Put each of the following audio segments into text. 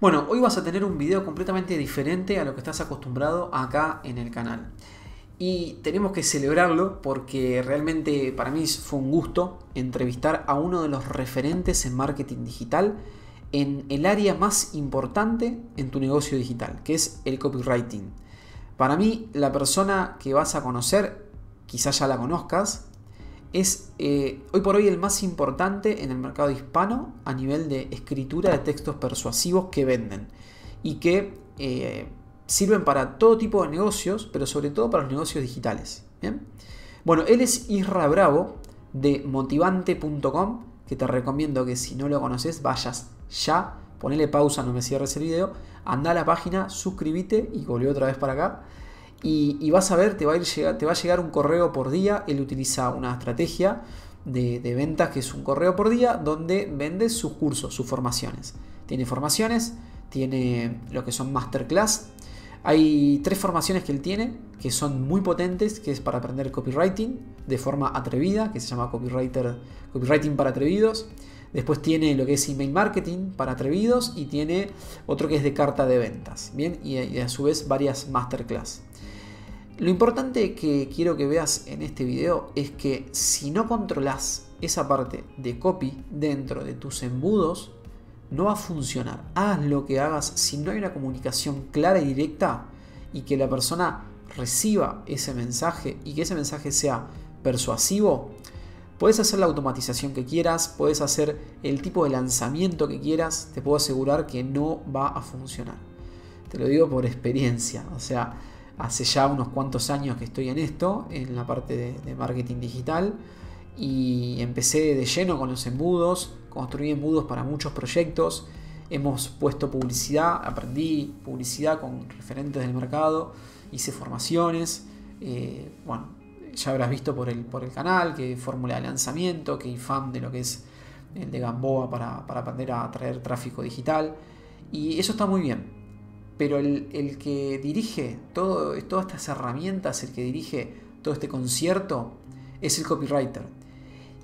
Bueno, hoy vas a tener un video completamente diferente a lo que estás acostumbrado acá en el canal. Y tenemos que celebrarlo porque realmente para mí fue un gusto entrevistar a uno de los referentes en marketing digital en el área más importante en tu negocio digital, que es el copywriting. Para mí, la persona que vas a conocer, quizás ya la conozcas, es eh, hoy por hoy el más importante en el mercado hispano a nivel de escritura de textos persuasivos que venden y que eh, sirven para todo tipo de negocios, pero sobre todo para los negocios digitales. Bueno, él es Isra Bravo de motivante.com, que te recomiendo que si no lo conoces vayas ya, ponele pausa, no me cierres el video, anda a la página, suscríbete y volví otra vez para acá y, vas a ver, te va a, llegar un correo por día. Él utiliza una estrategia de, ventas que es un correo por día donde vende sus cursos, sus formaciones. Tiene formaciones, tiene lo que son masterclass. Hay tres formaciones que él tiene que son muy potentes, que es para aprender copywriting de forma atrevida, que se llama copywriter, copywriting para atrevidos. Después tiene lo que es email marketing para atrevidos y tiene otro que es de carta de ventas. Bien, y a su vez varias masterclass. Lo importante que quiero que veas en este video es que si no controlas esa parte de copy dentro de tus embudos, no va a funcionar. Hagas lo que hagas, si no hay una comunicación clara y directa y que la persona reciba ese mensaje y que ese mensaje sea persuasivo, puedes hacer la automatización que quieras, puedes hacer el tipo de lanzamiento que quieras, te puedo asegurar que no va a funcionar. Te lo digo por experiencia, o sea, hace ya unos cuantos años que estoy en esto, en la parte de, marketing digital, y empecé de lleno con los embudos, construí embudos para muchos proyectos, hemos puesto publicidad, aprendí publicidad con referentes del mercado, hice formaciones, eh, bueno, ya habrás visto por el, por el canal que fórmula de lanzamiento, que fan de lo que es el de Gamboa para, para aprender a atraer tráfico digital, y eso está muy bien pero el, que dirige todas estas herramientas, el que dirige todo este concierto, es el copywriter.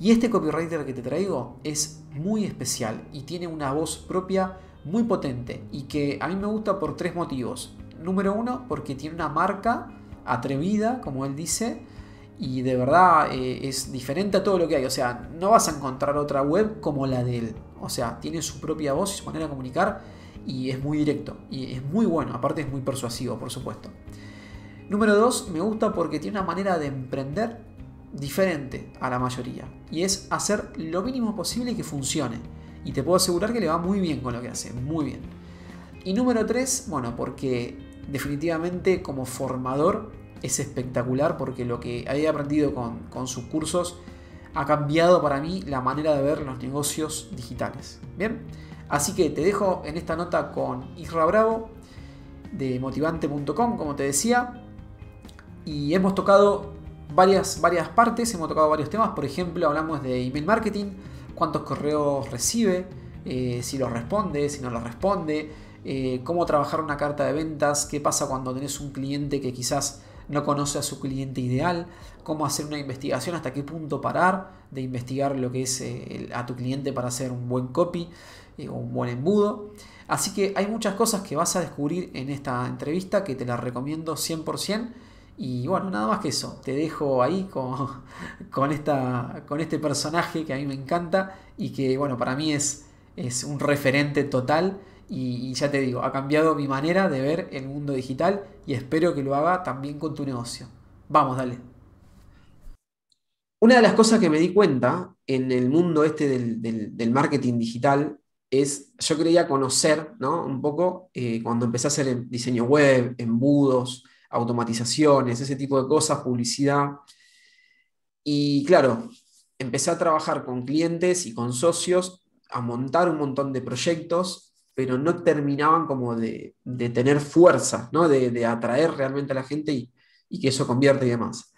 Y este copywriter que te traigo es muy especial y tiene una voz propia muy potente y que a mí me gusta por tres motivos. Número uno, porque tiene una marca atrevida, como él dice, y de verdad eh, es diferente a todo lo que hay. O sea, no vas a encontrar otra web como la de él. O sea, tiene su propia voz y su manera de comunicar y es muy directo y es muy bueno, aparte es muy persuasivo, por supuesto. Número 2, me gusta porque tiene una manera de emprender diferente a la mayoría y es hacer lo mínimo posible que funcione. Y te puedo asegurar que le va muy bien con lo que hace, muy bien. Y número 3, bueno, porque definitivamente como formador es espectacular porque lo que he aprendido con, con sus cursos ha cambiado para mí la manera de ver los negocios digitales. Bien. Así que te dejo en esta nota con Isra Bravo de motivante.com, como te decía. Y hemos tocado varias, varias partes, hemos tocado varios temas. Por ejemplo, hablamos de email marketing, cuántos correos recibe, eh, si los responde, si no los responde, eh, cómo trabajar una carta de ventas, qué pasa cuando tenés un cliente que quizás no conoce a su cliente ideal, cómo hacer una investigación, hasta qué punto parar de investigar lo que es eh, a tu cliente para hacer un buen copy un buen embudo. Así que hay muchas cosas que vas a descubrir en esta entrevista que te las recomiendo 100%. Y bueno, nada más que eso. Te dejo ahí con, con, esta, con este personaje que a mí me encanta y que bueno, para mí es, es un referente total. Y, ya te digo, ha cambiado mi manera de ver el mundo digital y espero que lo haga también con tu negocio. Vamos, dale. Una de las cosas que me di cuenta en el mundo este del, del marketing digital es, yo quería conocer ¿no? un poco eh, cuando empecé a hacer diseño web, embudos, automatizaciones, ese tipo de cosas, publicidad. Y claro, empecé a trabajar con clientes y con socios, a montar un montón de proyectos, pero no terminaban como de, tener fuerza, ¿no? de, atraer realmente a la gente y, y que eso convierte y demás.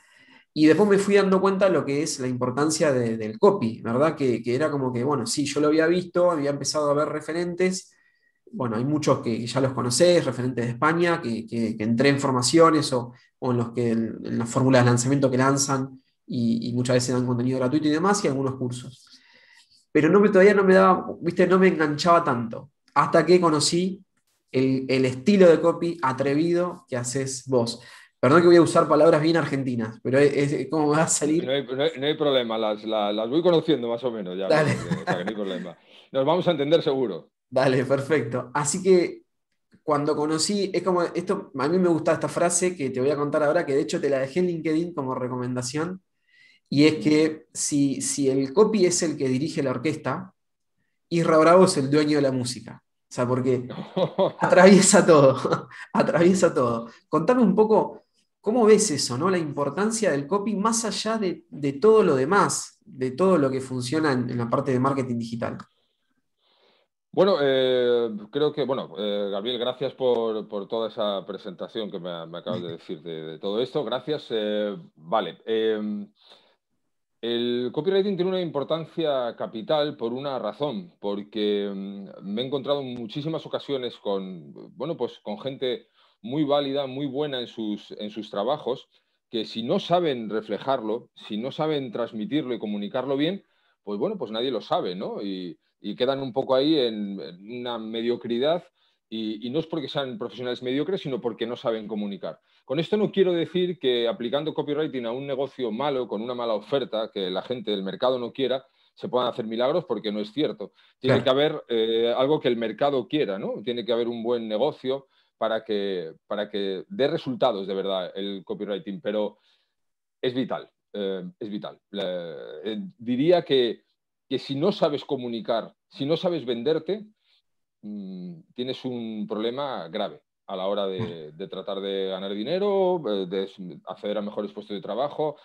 Y después me fui dando cuenta de lo que es la importancia del copy, ¿verdad? Que, era como que, bueno, sí, yo lo había visto, había empezado a ver referentes. Bueno, hay muchos que ya los conocés, referentes de España, que, que, entré en formaciones o, en los que las fórmulas de lanzamiento que lanzan y, muchas veces dan contenido gratuito y demás, y algunos cursos. Pero no todavía no me daba, viste, no me enganchaba tanto. Hasta que conocí el, estilo de copy atrevido que haces vos. Perdón que voy a usar palabras bien argentinas, pero es, como va a salir. No hay, problema, las, voy conociendo más o menos ya. Dale. no hay problema. Nos vamos a entender seguro. Dale, perfecto. Así que cuando conocí, es como esto, a mí me gusta esta frase que te voy a contar ahora, que de hecho te la dejé en LinkedIn como recomendación, y es que si, si el copy es el que dirige la orquesta, Isra Bravo es el dueño de la música. O sea, porque atraviesa todo, atraviesa todo. Contame un poco cómo ves eso, ¿no? La importancia del copy más allá de, todo lo demás, de todo lo que funciona en, la parte de marketing digital. Bueno, eh, creo que, bueno, eh, Gabriel, gracias por, toda esa presentación que me, acabas de decir de, todo esto. Gracias. Eh, vale. El copywriting tiene una importancia capital por una razón, porque mm, me he encontrado en muchísimas ocasiones con, bueno, pues con gente muy válida, muy buena en sus, en sus trabajos, que si no saben reflejarlo, si no saben transmitirlo y comunicarlo bien, pues bueno, pues nadie lo sabe, ¿no? Y, quedan un poco ahí en, una mediocridad y, no es porque sean profesionales mediocres, sino porque no saben comunicar. Con esto no quiero decir que aplicando copywriting a un negocio malo, con una mala oferta, que la gente del mercado no quiera, se puedan hacer milagros porque no es cierto. Tiene que haber eh, algo que el mercado quiera, ¿no? Tiene que haber un buen negocio para que, para que dé resultados de verdad el copywriting, pero es vital, eh, es vital. Eh, diría que, que si no sabes comunicar, si no sabes venderte, Mm, tienes un problema grave a la hora de, tratar de ganar dinero, eh, de acceder a mejores puestos de trabajo,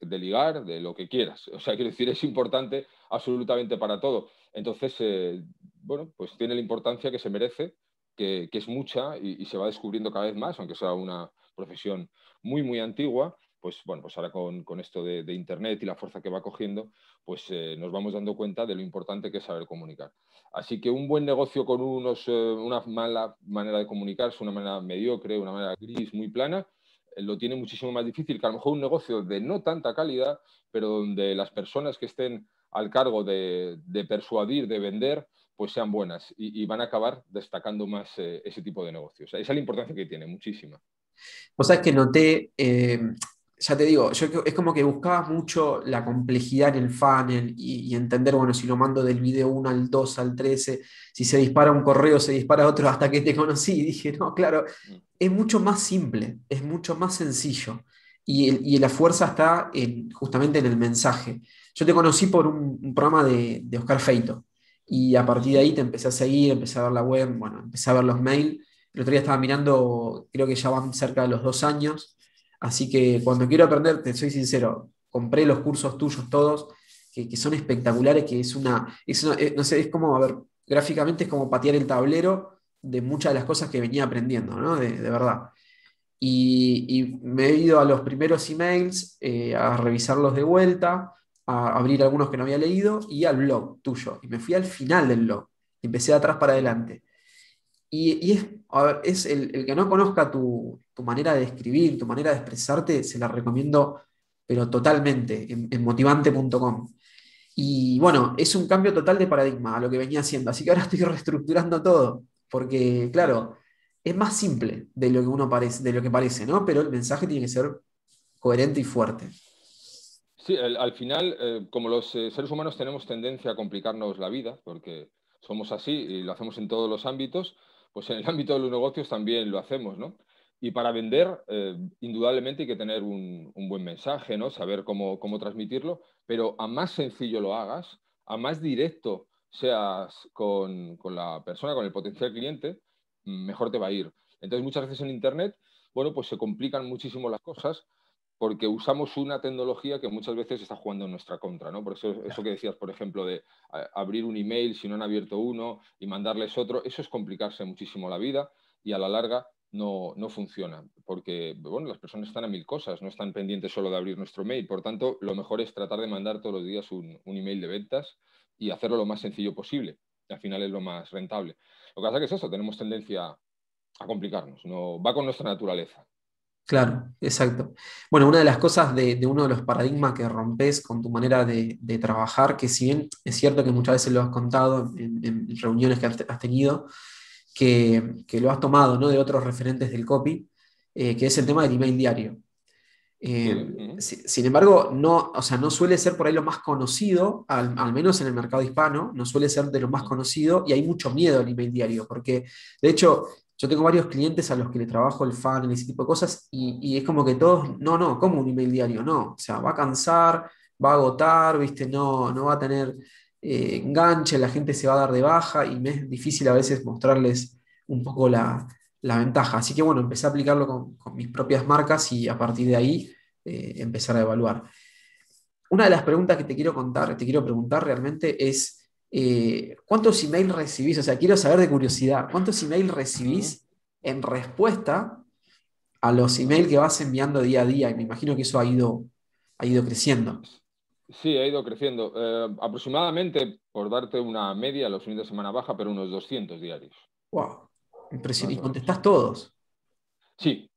de ligar, de lo que quieras. O sea, quiero decir, es importante absolutamente para todo. Entonces, eh, bueno, pues tiene la importancia que se merece, que, es mucha y, se va descubriendo cada vez más, aunque sea una profesión muy, muy antigua pues bueno, pues ahora con, esto de, Internet y la fuerza que va cogiendo, pues eh, nos vamos dando cuenta de lo importante que es saber comunicar. Así que un buen negocio con unos, eh, una mala manera de comunicarse, una manera mediocre, una manera gris, muy plana, eh, lo tiene muchísimo más difícil que a lo mejor un negocio de no tanta calidad, pero donde las personas que estén al cargo de, persuadir, de vender, pues sean buenas y, van a acabar destacando más ese tipo de negocios. esa es la importancia que tiene, muchísima. O sea, es que noté, ya te digo, yo es como que buscaba mucho la complejidad en el funnel y, entender, bueno, si lo mando del video 1 al 2 al 13, si se dispara un correo, se dispara otro hasta que te conocí. Y dije, no, claro, mm. es mucho más simple, es mucho más sencillo. Y, la fuerza está justamente en el mensaje. Yo te conocí por un, programa de, de, Oscar Feito. Y a partir de ahí te empecé a seguir, empecé a ver la web, bueno, empecé a ver los mails. El otro día estaba mirando, creo que ya van cerca de los dos años Así que cuando quiero aprender, te soy sincero, compré los cursos tuyos todos, que, son espectaculares, que es una, eh, no sé, es como, a ver, gráficamente es como patear el tablero de muchas de las cosas que venía aprendiendo, ¿no? De, verdad. Y, me he ido a los primeros emails, eh, a revisarlos de vuelta, a abrir algunos que no había leído y al blog tuyo. Y me fui al final del blog. Empecé de atrás para adelante. Y, es, es el, que no conozca tu, manera de escribir, tu manera de expresarte, se la recomiendo, pero totalmente, en, motivante.com. Y bueno, es un cambio total de paradigma a lo que venía haciendo. Así que ahora estoy reestructurando todo, porque claro, es más simple de lo que uno parece, de lo que parece, ¿no? Pero el mensaje tiene que ser coherente y fuerte. Sí, al, final, eh, como los eh, seres humanos tenemos tendencia a complicarnos la vida, porque somos así y lo hacemos en todos los ámbitos, pues en el ámbito de los negocios también lo hacemos, ¿no? Y para vender, eh, indudablemente hay que tener un, buen mensaje, ¿no? Saber cómo, transmitirlo, pero a más sencillo lo hagas, a más directo seas con, la persona, con el potencial cliente, mejor te va a ir. Entonces, muchas veces en Internet, bueno, pues se complican muchísimo las cosas porque usamos una tecnología que muchas veces está jugando en nuestra contra, ¿no? Por eso, eso que decías, por ejemplo, de abrir un email si no han abierto uno y mandarles otro, eso es complicarse muchísimo la vida y a la larga no, no funciona, porque bueno, las personas están a mil cosas, no están pendientes solo de abrir nuestro mail. Por tanto, lo mejor es tratar de mandar todos los días un, un email de ventas y hacerlo lo más sencillo posible. al final es lo más rentable. Lo que pasa es que es eso, tenemos tendencia a complicarnos, no va con nuestra naturaleza. Claro, exacto. Bueno, una de las cosas de, uno de los paradigmas que rompes con tu manera de, trabajar, que si bien es cierto que muchas veces lo has contado en, reuniones que has, tenido, que, lo has tomado ¿no? de otros referentes del copy, eh, que es el tema del email diario. Eh, sin embargo, no, o sea, no suele ser por ahí lo más conocido, al, menos en el mercado hispano, no suele ser de lo más conocido y hay mucho miedo al email diario, porque de hecho yo tengo varios clientes a los que le trabajo el funnel y ese tipo de cosas y, es como que todos, no, no, como un email diario, no, o sea, va a cansar, va a agotar, ¿viste? No, no va a tener eh, enganche, la gente se va a dar de baja y me es difícil a veces mostrarles un poco la, la ventaja. Así que bueno, empecé a aplicarlo con, mis propias marcas y a partir de ahí eh, empezar a evaluar. Una de las preguntas que te quiero contar, te quiero preguntar realmente es, eh, ¿cuántos emails recibís? O sea, quiero saber de curiosidad, ¿cuántos emails recibís en respuesta a los emails que vas enviando día a día? Y me imagino que eso ha ido, ha ido creciendo. Sí, ha ido creciendo. Eh, aproximadamente, por darte una media, los fines de semana baja, pero unos 200 diarios. ¡Wow! Impresionante. ¿Y contestás todos? Sí,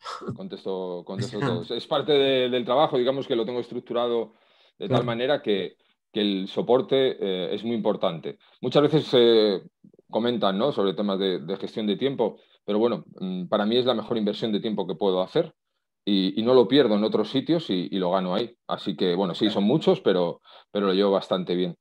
contesto, todos. Es parte del trabajo, digamos que lo tengo estructurado de tal manera que, el soporte eh, es muy importante. Muchas veces se comentan ¿no? sobre temas de, gestión de tiempo, pero bueno, mm, para mí es la mejor inversión de tiempo que puedo hacer y, no lo pierdo en otros sitios y, lo gano ahí. Así que bueno, sí, son muchos, pero, pero lo llevo bastante bien.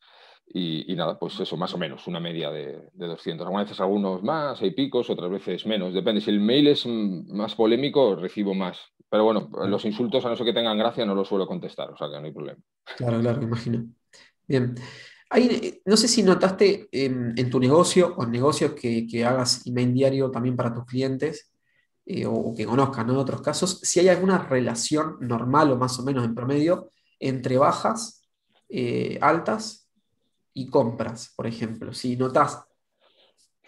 Y, nada, pues eso, más o menos, una media de, de, 200. Algunas veces algunos más, hay picos, otras veces menos. Depende, si el mail es más polémico, recibo más. Pero bueno, los insultos, a no ser que tengan gracia, no los suelo contestar, o sea que no hay problema. Claro, claro, imagino. Bien. no sé si notaste en, tu negocio o en negocios que, que, hagas email diario también para tus clientes eh, o, que conozcan en otros casos, si hay alguna relación normal o más o menos en promedio entre bajas, eh, altas y compras, por ejemplo, si notas.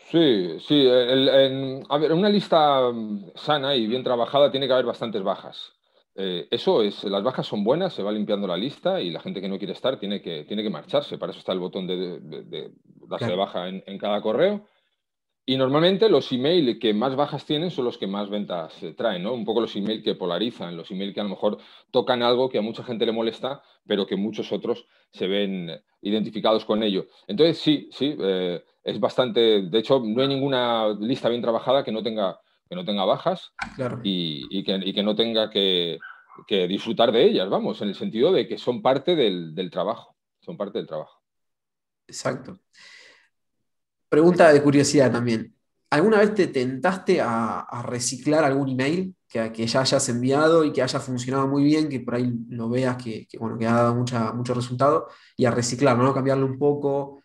Sí, sí. a ver, una lista mm, sana y bien trabajada tiene que haber bastantes bajas. Eh, eso es, las bajas son buenas, se va limpiando la lista y la gente que no quiere estar tiene que, tiene que marcharse. Para eso está el botón de, darse de baja en, en, cada correo. Y normalmente los emails que más bajas tienen son los que más ventas traen, ¿no? Un poco los emails que polarizan, los emails que a lo mejor tocan algo que a mucha gente le molesta, pero que muchos otros se ven identificados con ello. Entonces, sí, sí, eh, es bastante. De hecho, no hay ninguna lista bien trabajada que no tenga, que no tenga bajas y, que, no tenga que, disfrutar de ellas, vamos, en el sentido de que son parte del, del trabajo. Son parte del trabajo. Exacto. Pregunta de curiosidad también. ¿Alguna vez te tentaste a, reciclar algún email que, que, ya hayas enviado y que haya funcionado muy bien, que por ahí lo veas que, bueno, que ha dado mucha, mucho resultado, y a reciclarlo, ¿no? cambiarlo un poco,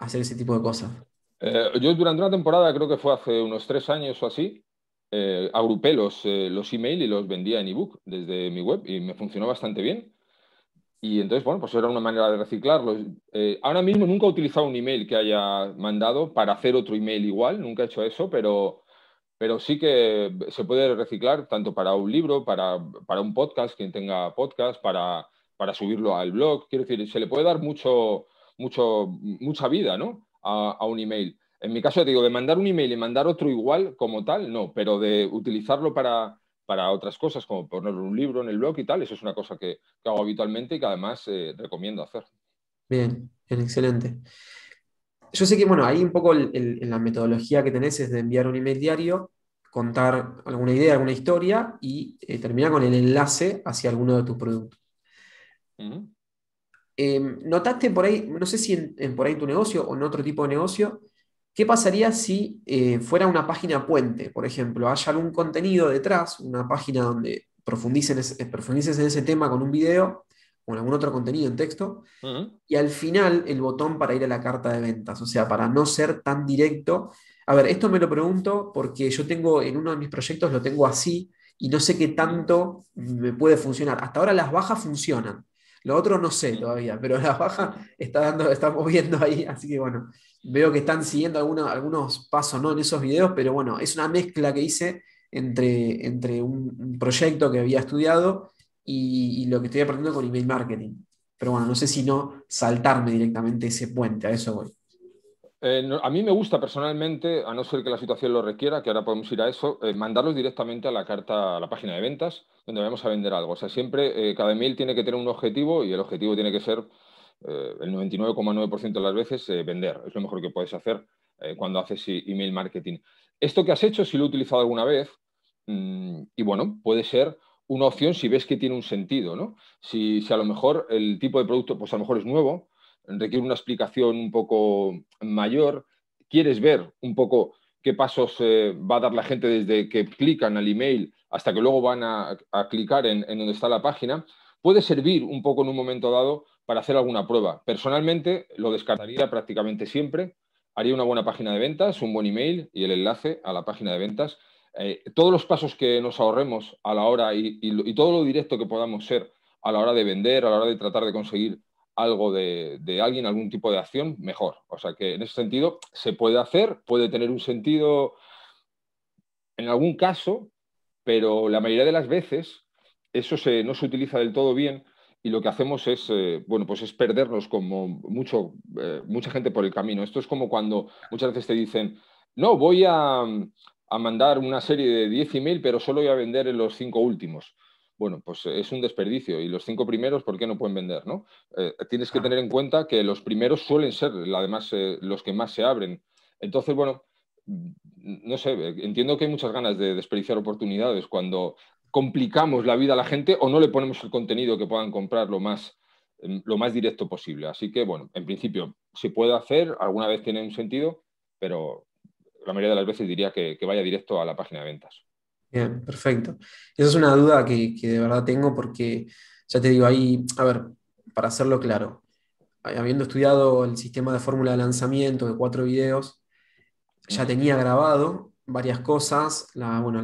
hacer ese tipo de cosas? Eh, yo durante una temporada, creo que fue hace unos tres años o así, eh, agrupé los, eh, los email y los vendía en ebook desde mi web y me funcionó bastante bien. Y entonces, bueno, pues era una manera de reciclarlo. Eh, ahora mismo nunca he utilizado un email que haya mandado para hacer otro email igual, nunca he hecho eso, pero, pero sí que se puede reciclar tanto para un libro, para, para un podcast, quien tenga podcast, para, para, subirlo al blog. Quiero decir, se le puede dar mucho, mucho, mucha vida ¿no? a, a un email. En mi caso, te digo, de mandar un email y mandar otro igual como tal, no, pero de utilizarlo para, para otras cosas, como poner un libro en el blog y tal. Eso es una cosa que, hago habitualmente y que además eh, recomiendo hacer. Bien, bien, excelente. Yo sé que, bueno, ahí un poco la metodología que tenés es de enviar un email diario, contar alguna idea, alguna historia y eh, terminar con el enlace hacia alguno de tus productos. Em, ¿Notaste por ahí, no sé si en, por ahí en tu negocio o en otro tipo de negocio, ¿Qué pasaría si eh, fuera una página puente, por ejemplo? Hay algún contenido detrás, una página donde profundices, eh, profundices en ese tema con un video o algún otro contenido en texto, y al final el botón para ir a la carta de ventas, o sea, para no ser tan directo. A ver, esto me lo pregunto porque yo tengo en uno de mis proyectos, lo tengo así, y no sé qué tanto me puede funcionar. Hasta ahora las bajas funcionan. Lo otro no sé todavía, pero las bajas está dando, estamos viendo ahí, así que bueno, veo que están siguiendo algunos pasos ¿no? en esos videos, pero bueno, es una mezcla que hice entre, entre un, proyecto que había estudiado y, lo que estoy aprendiendo con email marketing. Pero bueno, no sé si no saltarme directamente ese puente, a eso voy. Eh, a mí me gusta personalmente, a no ser que la situación lo requiera, que ahora podemos ir a eso, eh, mandarlos directamente a la carta, a la página de ventas, donde vamos a vender algo. O sea, siempre eh, cada email tiene que tener un objetivo y el objetivo tiene que ser el 99,9% de las veces vender. Es lo mejor que puedes hacer cuando haces email marketing. Esto que has hecho, si lo he utilizado alguna vez, mm, y bueno, puede ser una opción si ves que tiene un sentido, ¿no? Si, si, a lo mejor el tipo de producto, pues a lo mejor es nuevo, requiere una explicación un poco mayor, quieres ver un poco qué pasos eh, va a dar la gente desde que clican al email hasta que luego van a, clicar en, donde está la página, puede servir un poco en un momento dado para hacer alguna prueba. Personalmente lo descartaría prácticamente siempre. Haría una buena página de ventas, un buen email y el enlace a la página de ventas. Eh, todos los pasos que nos ahorremos a la hora y todo lo directo que podamos ser a la hora de vender, a la hora de tratar de conseguir algo de, alguien, algún tipo de acción, mejor. O sea que en ese sentido se puede hacer, puede tener un sentido en algún caso, pero la mayoría de las veces eso no se utiliza del todo bien y lo que hacemos es, eh, bueno, pues es perdernos como mucho, eh, mucha gente por el camino. Esto es como cuando muchas veces te dicen, no, voy a, a mandar una serie de 10 email, pero solo voy a vender en los cinco últimos bueno, pues eh, es un desperdicio. Y los cinco primeros, ¿por qué no pueden vender? ¿no? Eh, tienes que tener en cuenta que los primeros suelen ser, además, eh, los que más se abren. Entonces, bueno, mm, no sé, entiendo que hay muchas ganas de desperdiciar oportunidades cuando complicamos la vida a la gente o no le ponemos el contenido que puedan comprar lo más, mm, lo más directo posible. Así que, bueno, en principio se puede hacer, alguna vez tiene un sentido, pero la mayoría de las veces diría que vaya directo a la página de ventas. Bien, perfecto. Esa es una duda que, de verdad tengo porque, ya te digo, ahí, a ver, para hacerlo claro, habiendo estudiado el sistema de fórmula de lanzamiento de cuatro videos, ya tenía grabado varias cosas, bueno,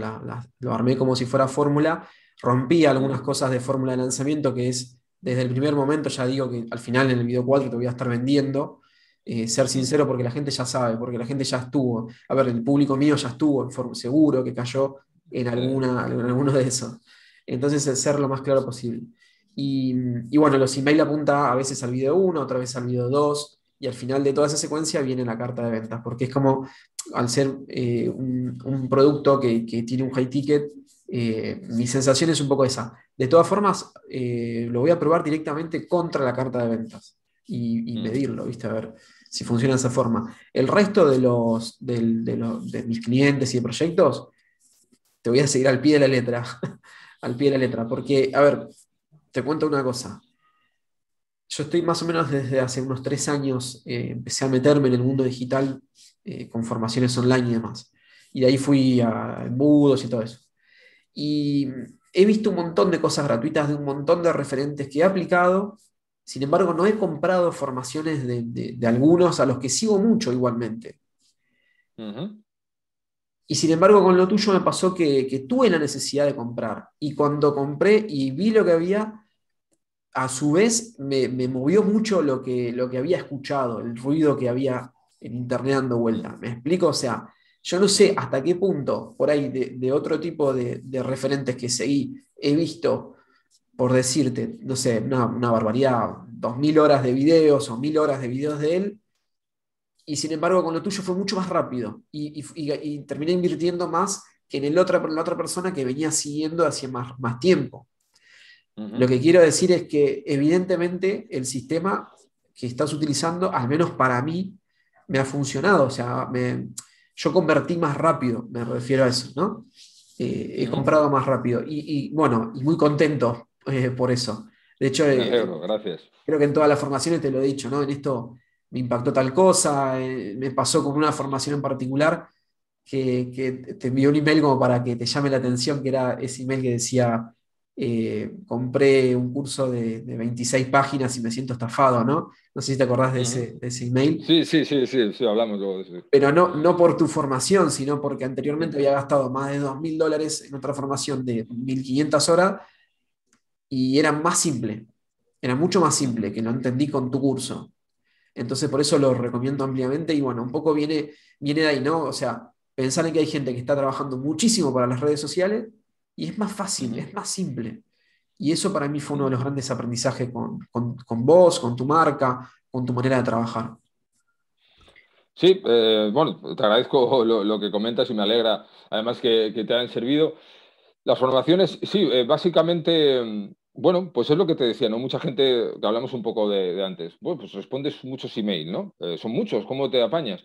lo armé como si fuera fórmula, rompí algunas cosas de fórmula de lanzamiento que es, desde el primer momento ya digo que al final en el video 4 te voy a estar vendiendo, eh, ser sincero porque la gente ya sabe, porque la gente ya estuvo, a ver, el público mío ya estuvo seguro que cayó en, alguna, en alguno de esos. Entonces, el ser lo más claro posible. Y, bueno, los email apunta a veces al video 1, otra vez al video 2, y al final de toda esa secuencia viene la carta de ventas, porque es como, al ser eh, un, producto que, tiene un high ticket, eh, mi sensación es un poco esa. De todas formas, eh, lo voy a probar directamente contra la carta de ventas y, mm. medirlo, ¿viste? A ver si funciona de esa forma. El resto de, los, de, los, de mis clientes y de proyectos, te voy a seguir al pie de la letra, al pie de la letra, porque, a ver, te cuento una cosa. Yo estoy más o menos desde hace unos tres años, eh, empecé a meterme en el mundo digital eh, con formaciones online y demás. Y de ahí fui a embudos y todo eso. Y he visto un montón de cosas gratuitas de un montón de referentes que he aplicado. Sin embargo, no he comprado formaciones de, algunos a los que sigo mucho igualmente. Y sin embargo, con lo tuyo me pasó que, tuve la necesidad de comprar. Y cuando compré y vi lo que había, a su vez me, movió mucho lo que, lo que había escuchado, el ruido que había en internet dando vuelta. ¿Me explico? O sea, yo no sé hasta qué punto, por ahí, de, otro tipo de, referentes que seguí, he visto, por decirte, no sé, una, una barbaridad, dos mil horas de videos o mil horas de videos de él, y sin embargo con lo tuyo fue mucho más rápido y, terminé invirtiendo más que en el otra, la otra persona que venía siguiendo hacía más, más tiempo. Lo que quiero decir es que evidentemente el sistema que estás utilizando, al menos para mí, me ha funcionado. O sea, yo convertí más rápido, me refiero a eso, ¿no? Eh, he comprado más rápido y, bueno, y muy contento eh, por eso. De hecho, eh, gracias. creo que en todas las formaciones te lo he dicho, ¿no? En esto me impactó tal cosa, eh, me pasó con una formación en particular que, te envió un email como para que te llame la atención, que era ese email que decía, eh, compré un curso de, 26 páginas y me siento estafado, ¿no? No sé si te acordás de, ese, email. Sí, sí, sí, sí, sí hablamos de eso. Pero no, no por tu formación, sino porque anteriormente había gastado más de 2.000 dólares en otra formación de 1.500 horas y era más simple, era mucho más simple, que lo entendí con tu curso. Entonces, por eso lo recomiendo ampliamente y bueno, un poco viene, viene de ahí, ¿no? O sea, pensar en que hay gente que está trabajando muchísimo para las redes sociales y es más fácil, es más simple. Y eso para mí fue uno de los grandes aprendizajes con, vos, con tu marca, con tu manera de trabajar. Sí, eh, bueno, te agradezco lo, que comentas y me alegra además que, te hayan servido. Las formaciones, sí, eh, básicamente bueno, pues es lo que te decía, ¿no? Mucha gente, que hablamos un poco de, antes, bueno, pues respondes muchos emails, ¿no? Eh, son muchos, ¿cómo te apañas?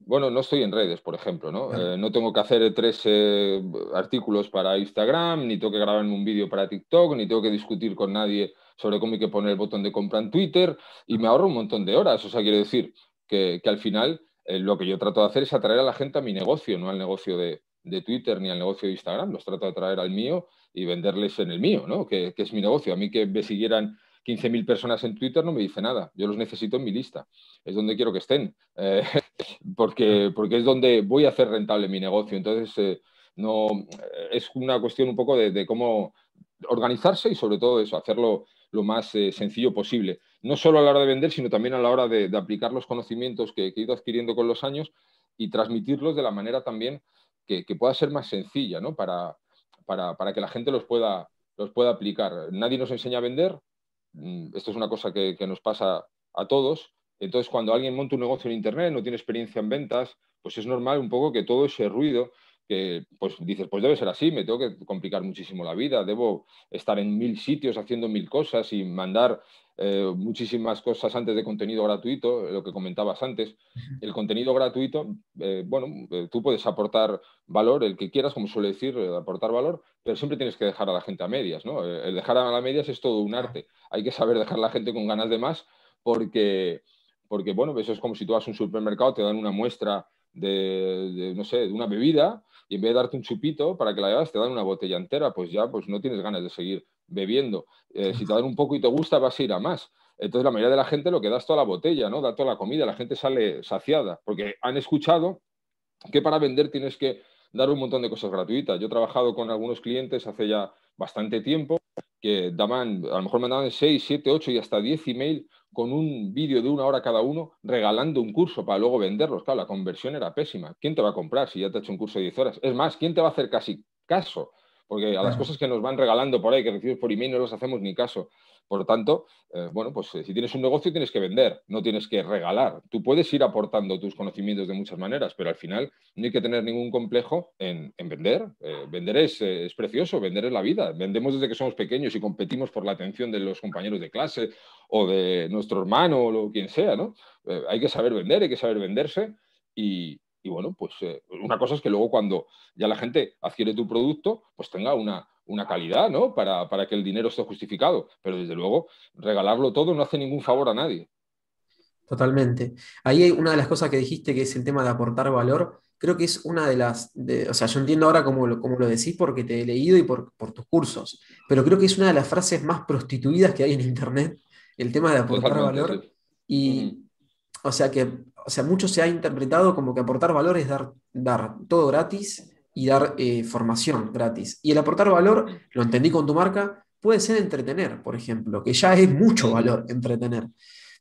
bueno, no estoy en redes, por ejemplo, ¿no? Eh, no tengo que hacer tres eh, artículos para Instagram, ni tengo que grabarme un vídeo para TikTok, ni tengo que discutir con nadie sobre cómo hay que poner el botón de compra en Twitter, y me ahorro un montón de horas. O sea, quiero decir que, al final eh, lo que yo trato de hacer es atraer a la gente a mi negocio, no al negocio de, Twitter ni al negocio de Instagram. Los trato de atraer al mío y venderles en el mío, ¿no? Que, que es mi negocio. A mí que me siguieran 15.000 personas en Twitter no me dice nada. Yo los necesito en mi lista. Es donde quiero que estén. Eh, porque, porque es donde voy a hacer rentable mi negocio. Entonces, eh, no, eh, es una cuestión un poco de, cómo organizarse y sobre todo eso, hacerlo lo más sencillo posible. No solo a la hora de vender, sino también a la hora de, aplicar los conocimientos que, he ido adquiriendo con los años y transmitirlos de la manera también que, pueda ser más sencilla, ¿no? Para, para, para, que la gente los pueda, los pueda aplicar. Nadie nos enseña a vender, Mm, esto es una cosa que, nos pasa a todos. Entonces, cuando alguien monta un negocio en Internet, no tiene experiencia en ventas, pues es normal un poco que todo ese ruido que pues dices, pues debe ser así, me tengo que complicar muchísimo la vida, debo estar en mil sitios haciendo mil cosas y mandar eh, muchísimas cosas antes de contenido gratuito, lo que comentabas antes. El contenido gratuito, eh, bueno, eh, tú puedes aportar valor, el que quieras, como suele decir, aportar valor, pero siempre tienes que dejar a la gente a medias, ¿no? El dejar a la medias es todo un arte. Hay que saber dejar a la gente con ganas de más porque, porque bueno, eso es como si tú vas a un supermercado, te dan una muestra de, no sé, de una bebida y en vez de darte un chupito para que la llevas, te dan una botella entera, pues ya pues no tienes ganas de seguir bebiendo. Eh, si te dan un poco y te gusta, vas a ir a más. Entonces la mayoría de la gente lo que da es toda la botella, ¿no? Da toda la comida, la gente sale saciada, porque han escuchado que para vender tienes que dar un montón de cosas gratuitas. Yo he trabajado con algunos clientes hace ya bastante tiempo que daban, a lo mejor mandaban 6, 7, 8 y hasta 10 email con un vídeo de una hora cada uno regalando un curso para luego venderlos. Claro, la conversión era pésima. ¿Quién te va a comprar si ya te ha hecho un curso de 10 horas? Es más, ¿quién te va a hacer casi caso? Porque a las cosas que nos van regalando por ahí, que recibes por email, no los hacemos ni caso. Por lo tanto, eh, bueno, pues eh, si tienes un negocio tienes que vender, no tienes que regalar. Tú puedes ir aportando tus conocimientos de muchas maneras, pero al final no hay que tener ningún complejo en, vender. Eh, vender es, es, precioso, vender es la vida. Vendemos desde que somos pequeños y competimos por la atención de los compañeros de clase o de nuestro hermano o lo, quien sea, ¿no? hay que saber vender, hay que saber venderse y, y bueno, pues una cosa es que luego cuando ya la gente adquiere tu producto, pues tenga una, una calidad, ¿no? Para, que el dinero esté justificado. Pero desde luego, regalarlo todo no hace ningún favor a nadie. Totalmente. Ahí hay una de las cosas que dijiste que es el tema de aportar valor. Creo que es una de las, o sea, yo entiendo ahora cómo lo, lo decís porque te he leído y por, tus cursos, pero creo que es una de las frases más prostituidas que hay en Internet, el tema de aportar valor. Y, o sea, que, o sea, mucho se ha interpretado como que aportar valor es dar, dar todo gratis y dar eh, formación gratis. Y el aportar valor, lo entendí con tu marca, puede ser entretener, por ejemplo, que ya es mucho valor entretener.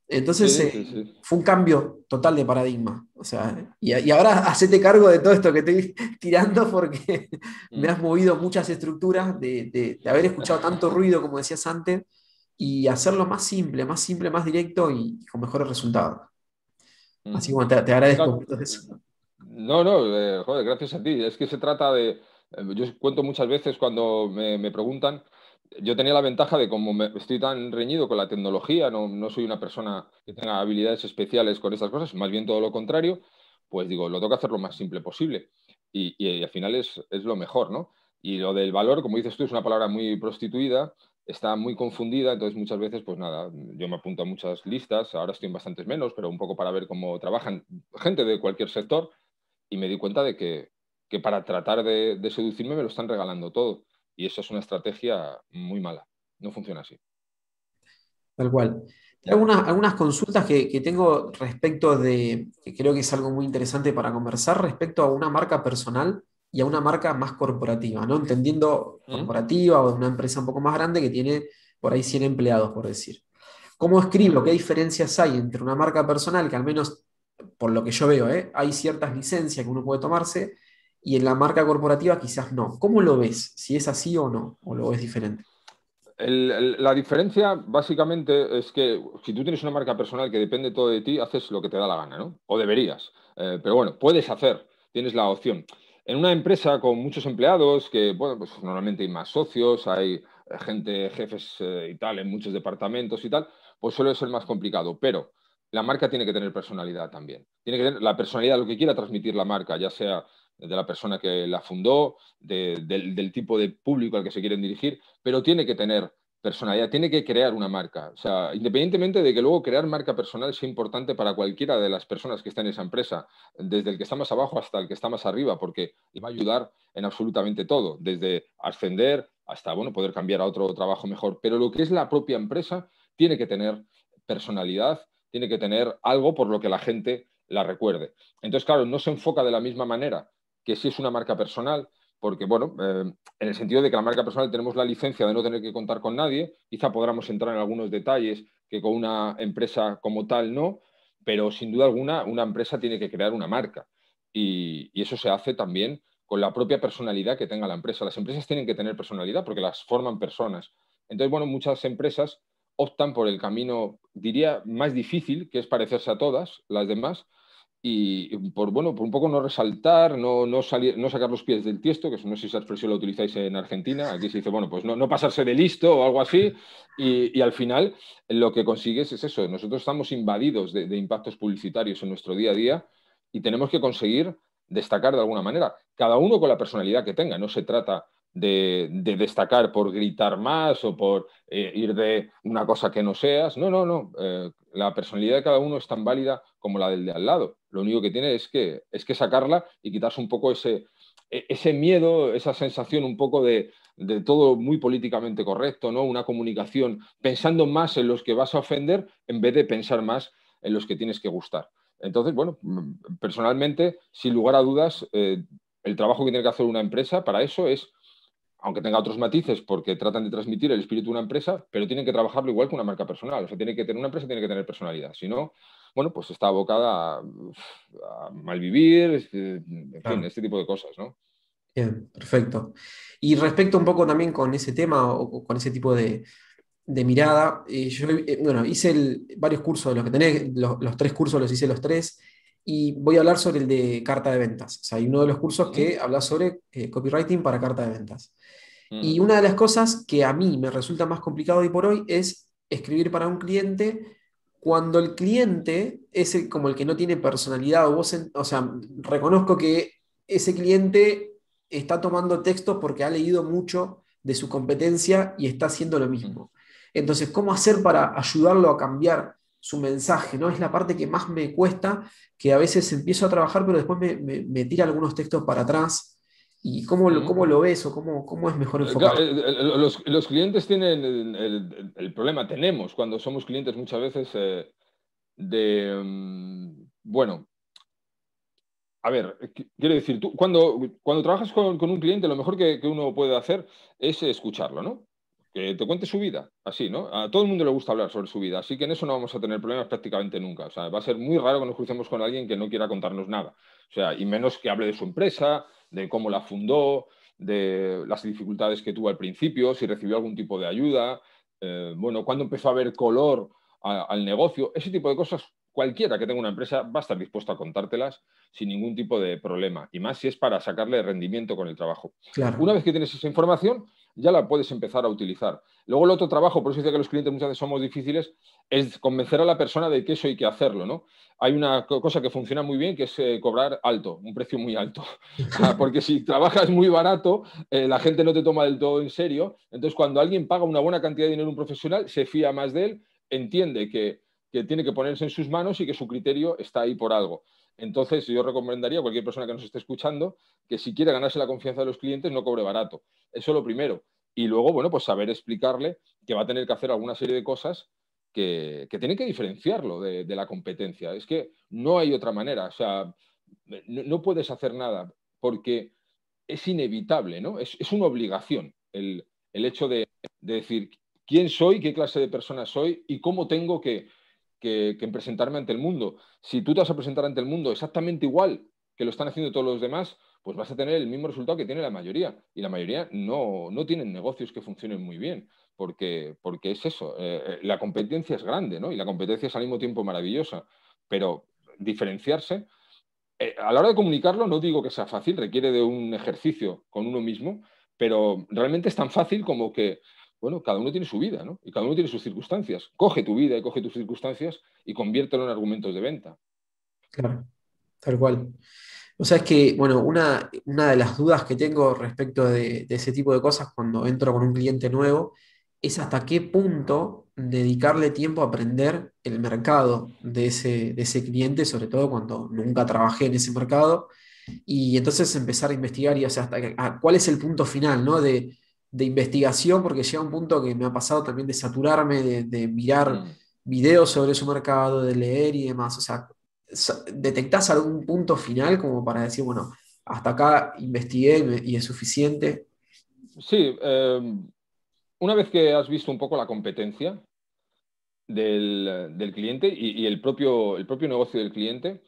Entonces eh, fue un cambio total de paradigma. O sea, y, ahora hacete cargo de todo esto que estoy tirando porque me has movido muchas estructuras de, haber escuchado tanto ruido, como decías antes, y hacerlo más simple, más simple, más directo y, con mejores resultados. Así que te, te agradezco eso. No, no, eh, joder, gracias a ti. Es que se trata de. Eh, yo cuento muchas veces cuando me, preguntan. Yo tenía la ventaja de como me, estoy tan reñido con la tecnología, no, no, soy una persona que tenga habilidades especiales con estas cosas, más bien todo lo contrario, pues digo, lo tengo que hacer lo más simple posible. Y, y, al final es, es, lo mejor, ¿no? Y lo del valor, como dices tú, es una palabra muy prostituida, está muy confundida, entonces muchas veces, pues nada, yo me apunto a muchas listas, ahora estoy en bastantes menos, pero un poco para ver cómo trabajan gente de cualquier sector y me di cuenta de que, para tratar de, seducirme me lo están regalando todo. Y eso es una estrategia muy mala. No funciona así. Tal cual. Algunas, algunas consultas que, tengo respecto de, que creo que es algo muy interesante para conversar, respecto a una marca personal y a una marca más corporativa, ¿no? Entendiendo corporativa o de una empresa un poco más grande que tiene por ahí 100 empleados, por decir. ¿Cómo escribo? ¿Qué diferencias hay entre una marca personal que al menos por lo que yo veo, ¿eh? hay ciertas licencias que uno puede tomarse y en la marca corporativa quizás no. ¿Cómo lo ves? ¿Si es así o no? ¿O lo ves diferente? la diferencia básicamente es que si tú tienes una marca personal que depende todo de ti, haces lo que te da la gana, ¿no? O deberías. Eh, pero bueno, puedes hacer, tienes la opción. En una empresa con muchos empleados, que bueno, pues normalmente hay más socios, hay eh, gente, jefes y tal, en muchos departamentos y tal, pues suele ser más complicado. Pero la marca tiene que tener personalidad también. Tiene que tener la personalidad, lo que quiera transmitir la marca, ya sea de la persona que la fundó, del, tipo de público al que se quieren dirigir, pero tiene que tener personalidad, tiene que crear una marca. O sea, independientemente de que luego crear marca personal sea importante para cualquiera de las personas que está en esa empresa, desde el que está más abajo hasta el que está más arriba, porque le va a ayudar en absolutamente todo, desde ascender hasta bueno, poder cambiar a otro trabajo mejor. Pero lo que es la propia empresa tiene que tener personalidad, tiene que tener algo por lo que la gente la recuerde. Entonces, claro, no se enfoca de la misma manera que si es una marca personal, porque, bueno, eh, en el sentido de que la marca personal tenemos la licencia de no tener que contar con nadie, quizá podamos entrar en algunos detalles que con una empresa como tal no, pero sin duda alguna una empresa tiene que crear una marca y, y eso se hace también con la propia personalidad que tenga la empresa. Las empresas tienen que tener personalidad porque las forman personas. Entonces, bueno, muchas empresas optan por el camino, diría, más difícil, que es parecerse a todas las demás, y por, bueno, por un poco no resaltar, no, no, salir, no sacar los pies del tiesto, que no sé si esa expresión la utilizáis en Argentina, aquí se dice, bueno, pues no, no pasarse de listo o algo así, y, al final lo que consigues es eso, nosotros estamos invadidos de, impactos publicitarios en nuestro día a día y tenemos que conseguir destacar de alguna manera, cada uno con la personalidad que tenga, no se trata de, destacar por gritar más o por eh, ir de una cosa que no seas. No, no, no. Eh, la personalidad de cada uno es tan válida como la del de al lado. Lo único que tiene es que, es que sacarla y quitarse un poco ese, e, ese miedo, esa sensación un poco de, todo muy políticamente correcto, ¿no? Una comunicación pensando más en los que vas a ofender en vez de pensar más en los que tienes que gustar. Entonces, bueno, personalmente, sin lugar a dudas, eh, el trabajo que tiene que hacer una empresa para eso es aunque tenga otros matices porque tratan de transmitir el espíritu de una empresa, pero tienen que trabajarlo igual que una marca personal. O sea, tiene que tener una empresa tiene que tener personalidad. Si no, bueno, pues está abocada a, malvivir, en fin, este tipo de cosas, ¿no? Bien, perfecto. Y respecto un poco también con ese tema o con ese tipo de, mirada, eh, yo eh, bueno, hice varios cursos los que tenés, los, tres cursos los hice los tres, y voy a hablar sobre el de carta de ventas. O sea, hay uno de los cursos que habla sobre eh, copywriting para carta de ventas. Y una de las cosas que a mí me resulta más complicado hoy por hoy es escribir para un cliente cuando el cliente es como el que no tiene personalidad o voz, o sea, reconozco que ese cliente está tomando textos porque ha leído mucho de su competencia y está haciendo lo mismo. Entonces, ¿cómo hacer para ayudarlo a cambiar su mensaje? ¿no? Es la parte que más me cuesta, que a veces empiezo a trabajar, pero después me, me tira algunos textos para atrás ¿Y cómo lo, cómo lo ves o cómo, cómo es mejor enfocar? Los, los, clientes tienen el, el, problema, tenemos cuando somos clientes muchas veces eh, de, mm, bueno, a ver, quiero decir, tú cuando, cuando trabajas con, con un cliente, lo mejor que, que, uno puede hacer es escucharlo, ¿no? Que te cuente su vida, así, ¿no? A todo el mundo le gusta hablar sobre su vida, así que en eso no vamos a tener problemas prácticamente nunca. O sea, va a ser muy raro que nos crucemos con alguien que no quiera contarnos nada. O sea, y menos que hable de su empresa, de cómo la fundó, de las dificultades que tuvo al principio, si recibió algún tipo de ayuda, eh, bueno, cuándo empezó a ver color al negocio, ese tipo de cosas, cualquiera que tenga una empresa va a estar dispuesto a contártelas sin ningún tipo de problema, y más si es para sacarle rendimiento con el trabajo. Una vez que tienes esa información, ya la puedes empezar a utilizar. Luego el otro trabajo, por eso dice que los clientes muchas veces somos difíciles, es convencer a la persona de que eso hay que hacerlo, ¿no? Hay una cosa que funciona muy bien, que es eh, cobrar alto, un precio muy alto. Porque si trabajas muy barato, eh, la gente no te toma del todo en serio. Entonces, cuando alguien paga una buena cantidad de dinero a un profesional, se fía más de él, entiende que, que tiene que ponerse en sus manos y que su criterio está ahí por algo. Entonces, yo recomendaría a cualquier persona que nos esté escuchando que si quiere ganarse la confianza de los clientes, no cobre barato. Eso es lo primero. Y luego, bueno, pues saber explicarle que va a tener que hacer alguna serie de cosas que, que tienen que diferenciarlo de, la competencia. Es que no hay otra manera. O sea, no, puedes hacer nada porque es inevitable, ¿no? Es, una obligación el, hecho de, decir quién soy, qué clase de persona soy y cómo tengo que, que, presentarme ante el mundo. Si tú te vas a presentar ante el mundo exactamente igual que lo están haciendo todos los demás, pues vas a tener el mismo resultado que tiene la mayoría. Y la mayoría no, no tienen negocios que funcionen muy bien, porque, porque es eso, eh, eh, la competencia es grande, ¿no? Y la competencia es al mismo tiempo maravillosa, pero diferenciarse, eh, a la hora de comunicarlo no digo que sea fácil, requiere de un ejercicio con uno mismo, pero realmente es tan fácil como que bueno, cada uno tiene su vida, ¿no? Y cada uno tiene sus circunstancias. Coge tu vida y coge tus circunstancias y conviértelo en argumentos de venta. Claro, tal cual. O sea, es que, bueno, una, una de las dudas que tengo respecto de, ese tipo de cosas cuando entro con un cliente nuevo es hasta qué punto dedicarle tiempo a aprender el mercado de ese, de ese cliente, sobre todo cuando nunca trabajé en ese mercado, y entonces empezar a investigar y, o sea, hasta cuál es el punto final, ¿no? De, de investigación, porque llega un punto que me ha pasado también de saturarme, de, mirar mm. videos sobre su mercado, de leer y demás. O sea, ¿detectás algún punto final como para decir, bueno, hasta acá investigué y, es suficiente? Sí, em, una vez que has visto un poco la competencia del, cliente y, el, propio, el propio negocio del cliente,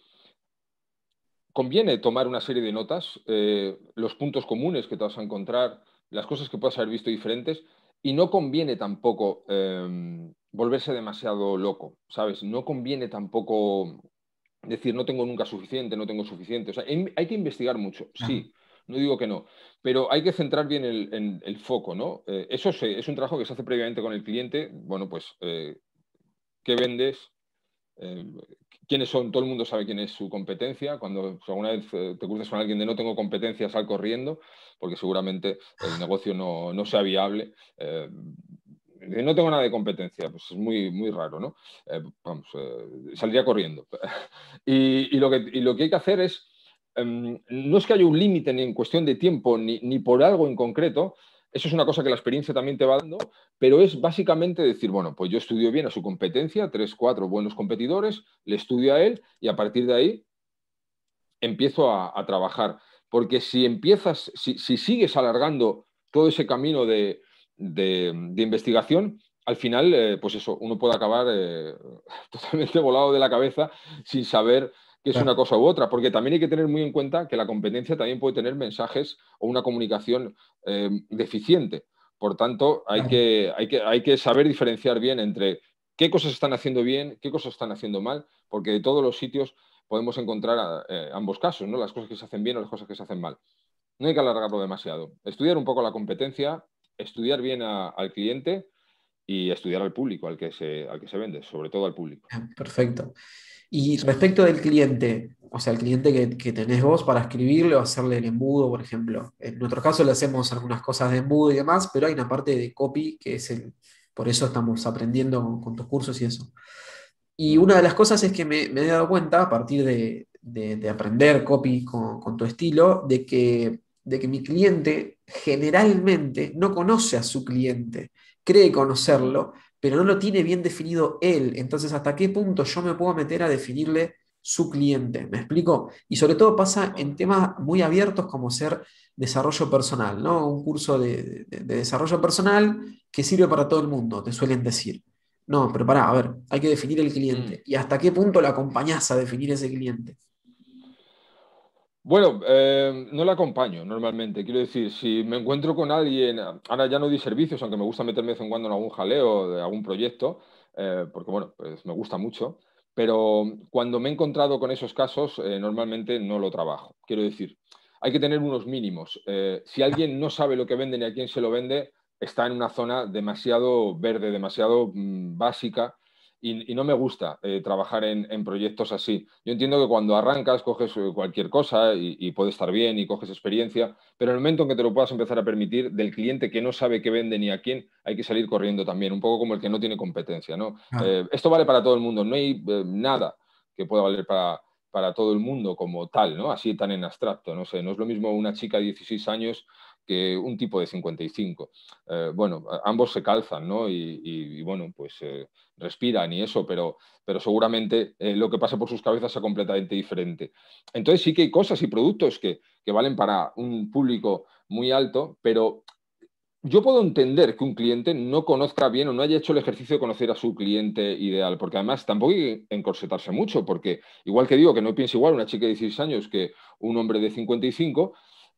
conviene tomar una serie de notas, eh, los puntos comunes que te vas a encontrar, las cosas que puedas haber visto diferentes, y no conviene tampoco em, volverse demasiado loco, ¿sabes? No conviene tampoco decir no tengo nunca suficiente, no tengo suficiente. O sea, hay que investigar mucho, sí, no digo que no, pero hay que centrar bien el, foco, ¿no? Eh, eso es un trabajo que se hace previamente con el cliente. Bueno, pues, eh, ¿qué vendes? Eh, quiénes son, todo el mundo sabe quién es su competencia. Cuando alguna vez te cruzas con alguien de no tengo competencia, sal corriendo, porque seguramente el negocio no, no sea viable no tengo nada de competencia, pues es muy, muy raro, ¿no? Eh, eh, saldría corriendo. y, lo que, lo que hay que hacer es, em, no es que haya un límite ni en cuestión de tiempo, ni, ni, por algo en concreto, eso es una cosa que la experiencia también te va dando, pero es básicamente decir, bueno, pues yo estudio bien a su competencia, tres, cuatro buenos competidores, le estudio a él y a partir de ahí empiezo a, trabajar. Porque si empiezas, si, si sigues alargando todo ese camino de, de, investigación, al final, eh, pues eso, uno puede acabar eh, totalmente volado de la cabeza sin saber qué es una cosa u otra, porque también hay que tener muy en cuenta que la competencia también puede tener mensajes o una comunicación eh, deficiente. Por tanto, hay, que, hay, que, hay que saber diferenciar bien entre qué cosas están haciendo bien, qué cosas están haciendo mal, porque de todos los sitios podemos encontrar ambos casos, ¿no? las cosas que se hacen bien o las cosas que se hacen mal. No hay que alargarlo demasiado. Estudiar un poco la competencia, estudiar bien al cliente y estudiar al público, al que, se, al que se vende, sobre todo al público. Ah, perfecto. Y respecto del cliente, o sea, el cliente que, tenés vos para escribirle o hacerle el embudo, por ejemplo. En nuestro caso le hacemos algunas cosas de embudo y demás, pero hay una parte de copy que es el, por eso estamos aprendiendo con, tus cursos y eso. Y una de las cosas es que me, he dado cuenta, a partir de, aprender copy con, con, tu estilo, de que de que mi cliente generalmente no conoce a su cliente, cree conocerlo, pero no lo tiene bien definido él. Entonces, ¿hasta qué punto yo me puedo meter a definirle su cliente? ¿Me explico? Y sobre todo pasa en temas muy abiertos como ser desarrollo personal, ¿no? Un curso de, desarrollo personal que sirve para todo el mundo, te suelen decir. No, pero pará, a ver, hay que definir el cliente. Mm. ¿Y hasta qué punto lo acompañás a definir ese cliente? Bueno, eh, no la acompaño normalmente. Quiero decir, si me encuentro con alguien, ahora ya no di servicios, aunque me gusta meterme de vez en cuando en algún jaleo de algún proyecto, eh, porque bueno, pues me gusta mucho, pero cuando me he encontrado con esos casos, eh, normalmente no lo trabajo. Quiero decir, hay que tener unos mínimos. si alguien no sabe lo que vende ni a quién se lo vende, está en una zona demasiado verde, demasiado mm, básica y, no me gusta eh, trabajar en, proyectos así. Yo entiendo que cuando arrancas coges eh, cualquier cosa y, puede estar bien y coges experiencia, pero en el momento en que te lo puedas empezar a permitir, del cliente que no sabe qué vende ni a quién, hay que salir corriendo también, un poco como el que no tiene competencia. ¿no? Eh, esto vale para todo el mundo, no hay nada que pueda valer para, para todo el mundo como tal, ¿no? así tan en abstracto. No sé, no es lo mismo una chica de 16 años que un tipo de 55. Eh, bueno, ambos se calzan, ¿no? Y, bueno, pues eh, respiran y eso, pero, pero seguramente eh, lo que pasa por sus cabezas es completamente diferente. Entonces sí que hay cosas y productos que, valen para un público muy alto, pero yo puedo entender que un cliente no conozca bien o no haya hecho el ejercicio de conocer a su cliente ideal, porque además tampoco hay que encorsetarse mucho, porque igual que digo que no piensa igual una chica de 16 años que un hombre de 55,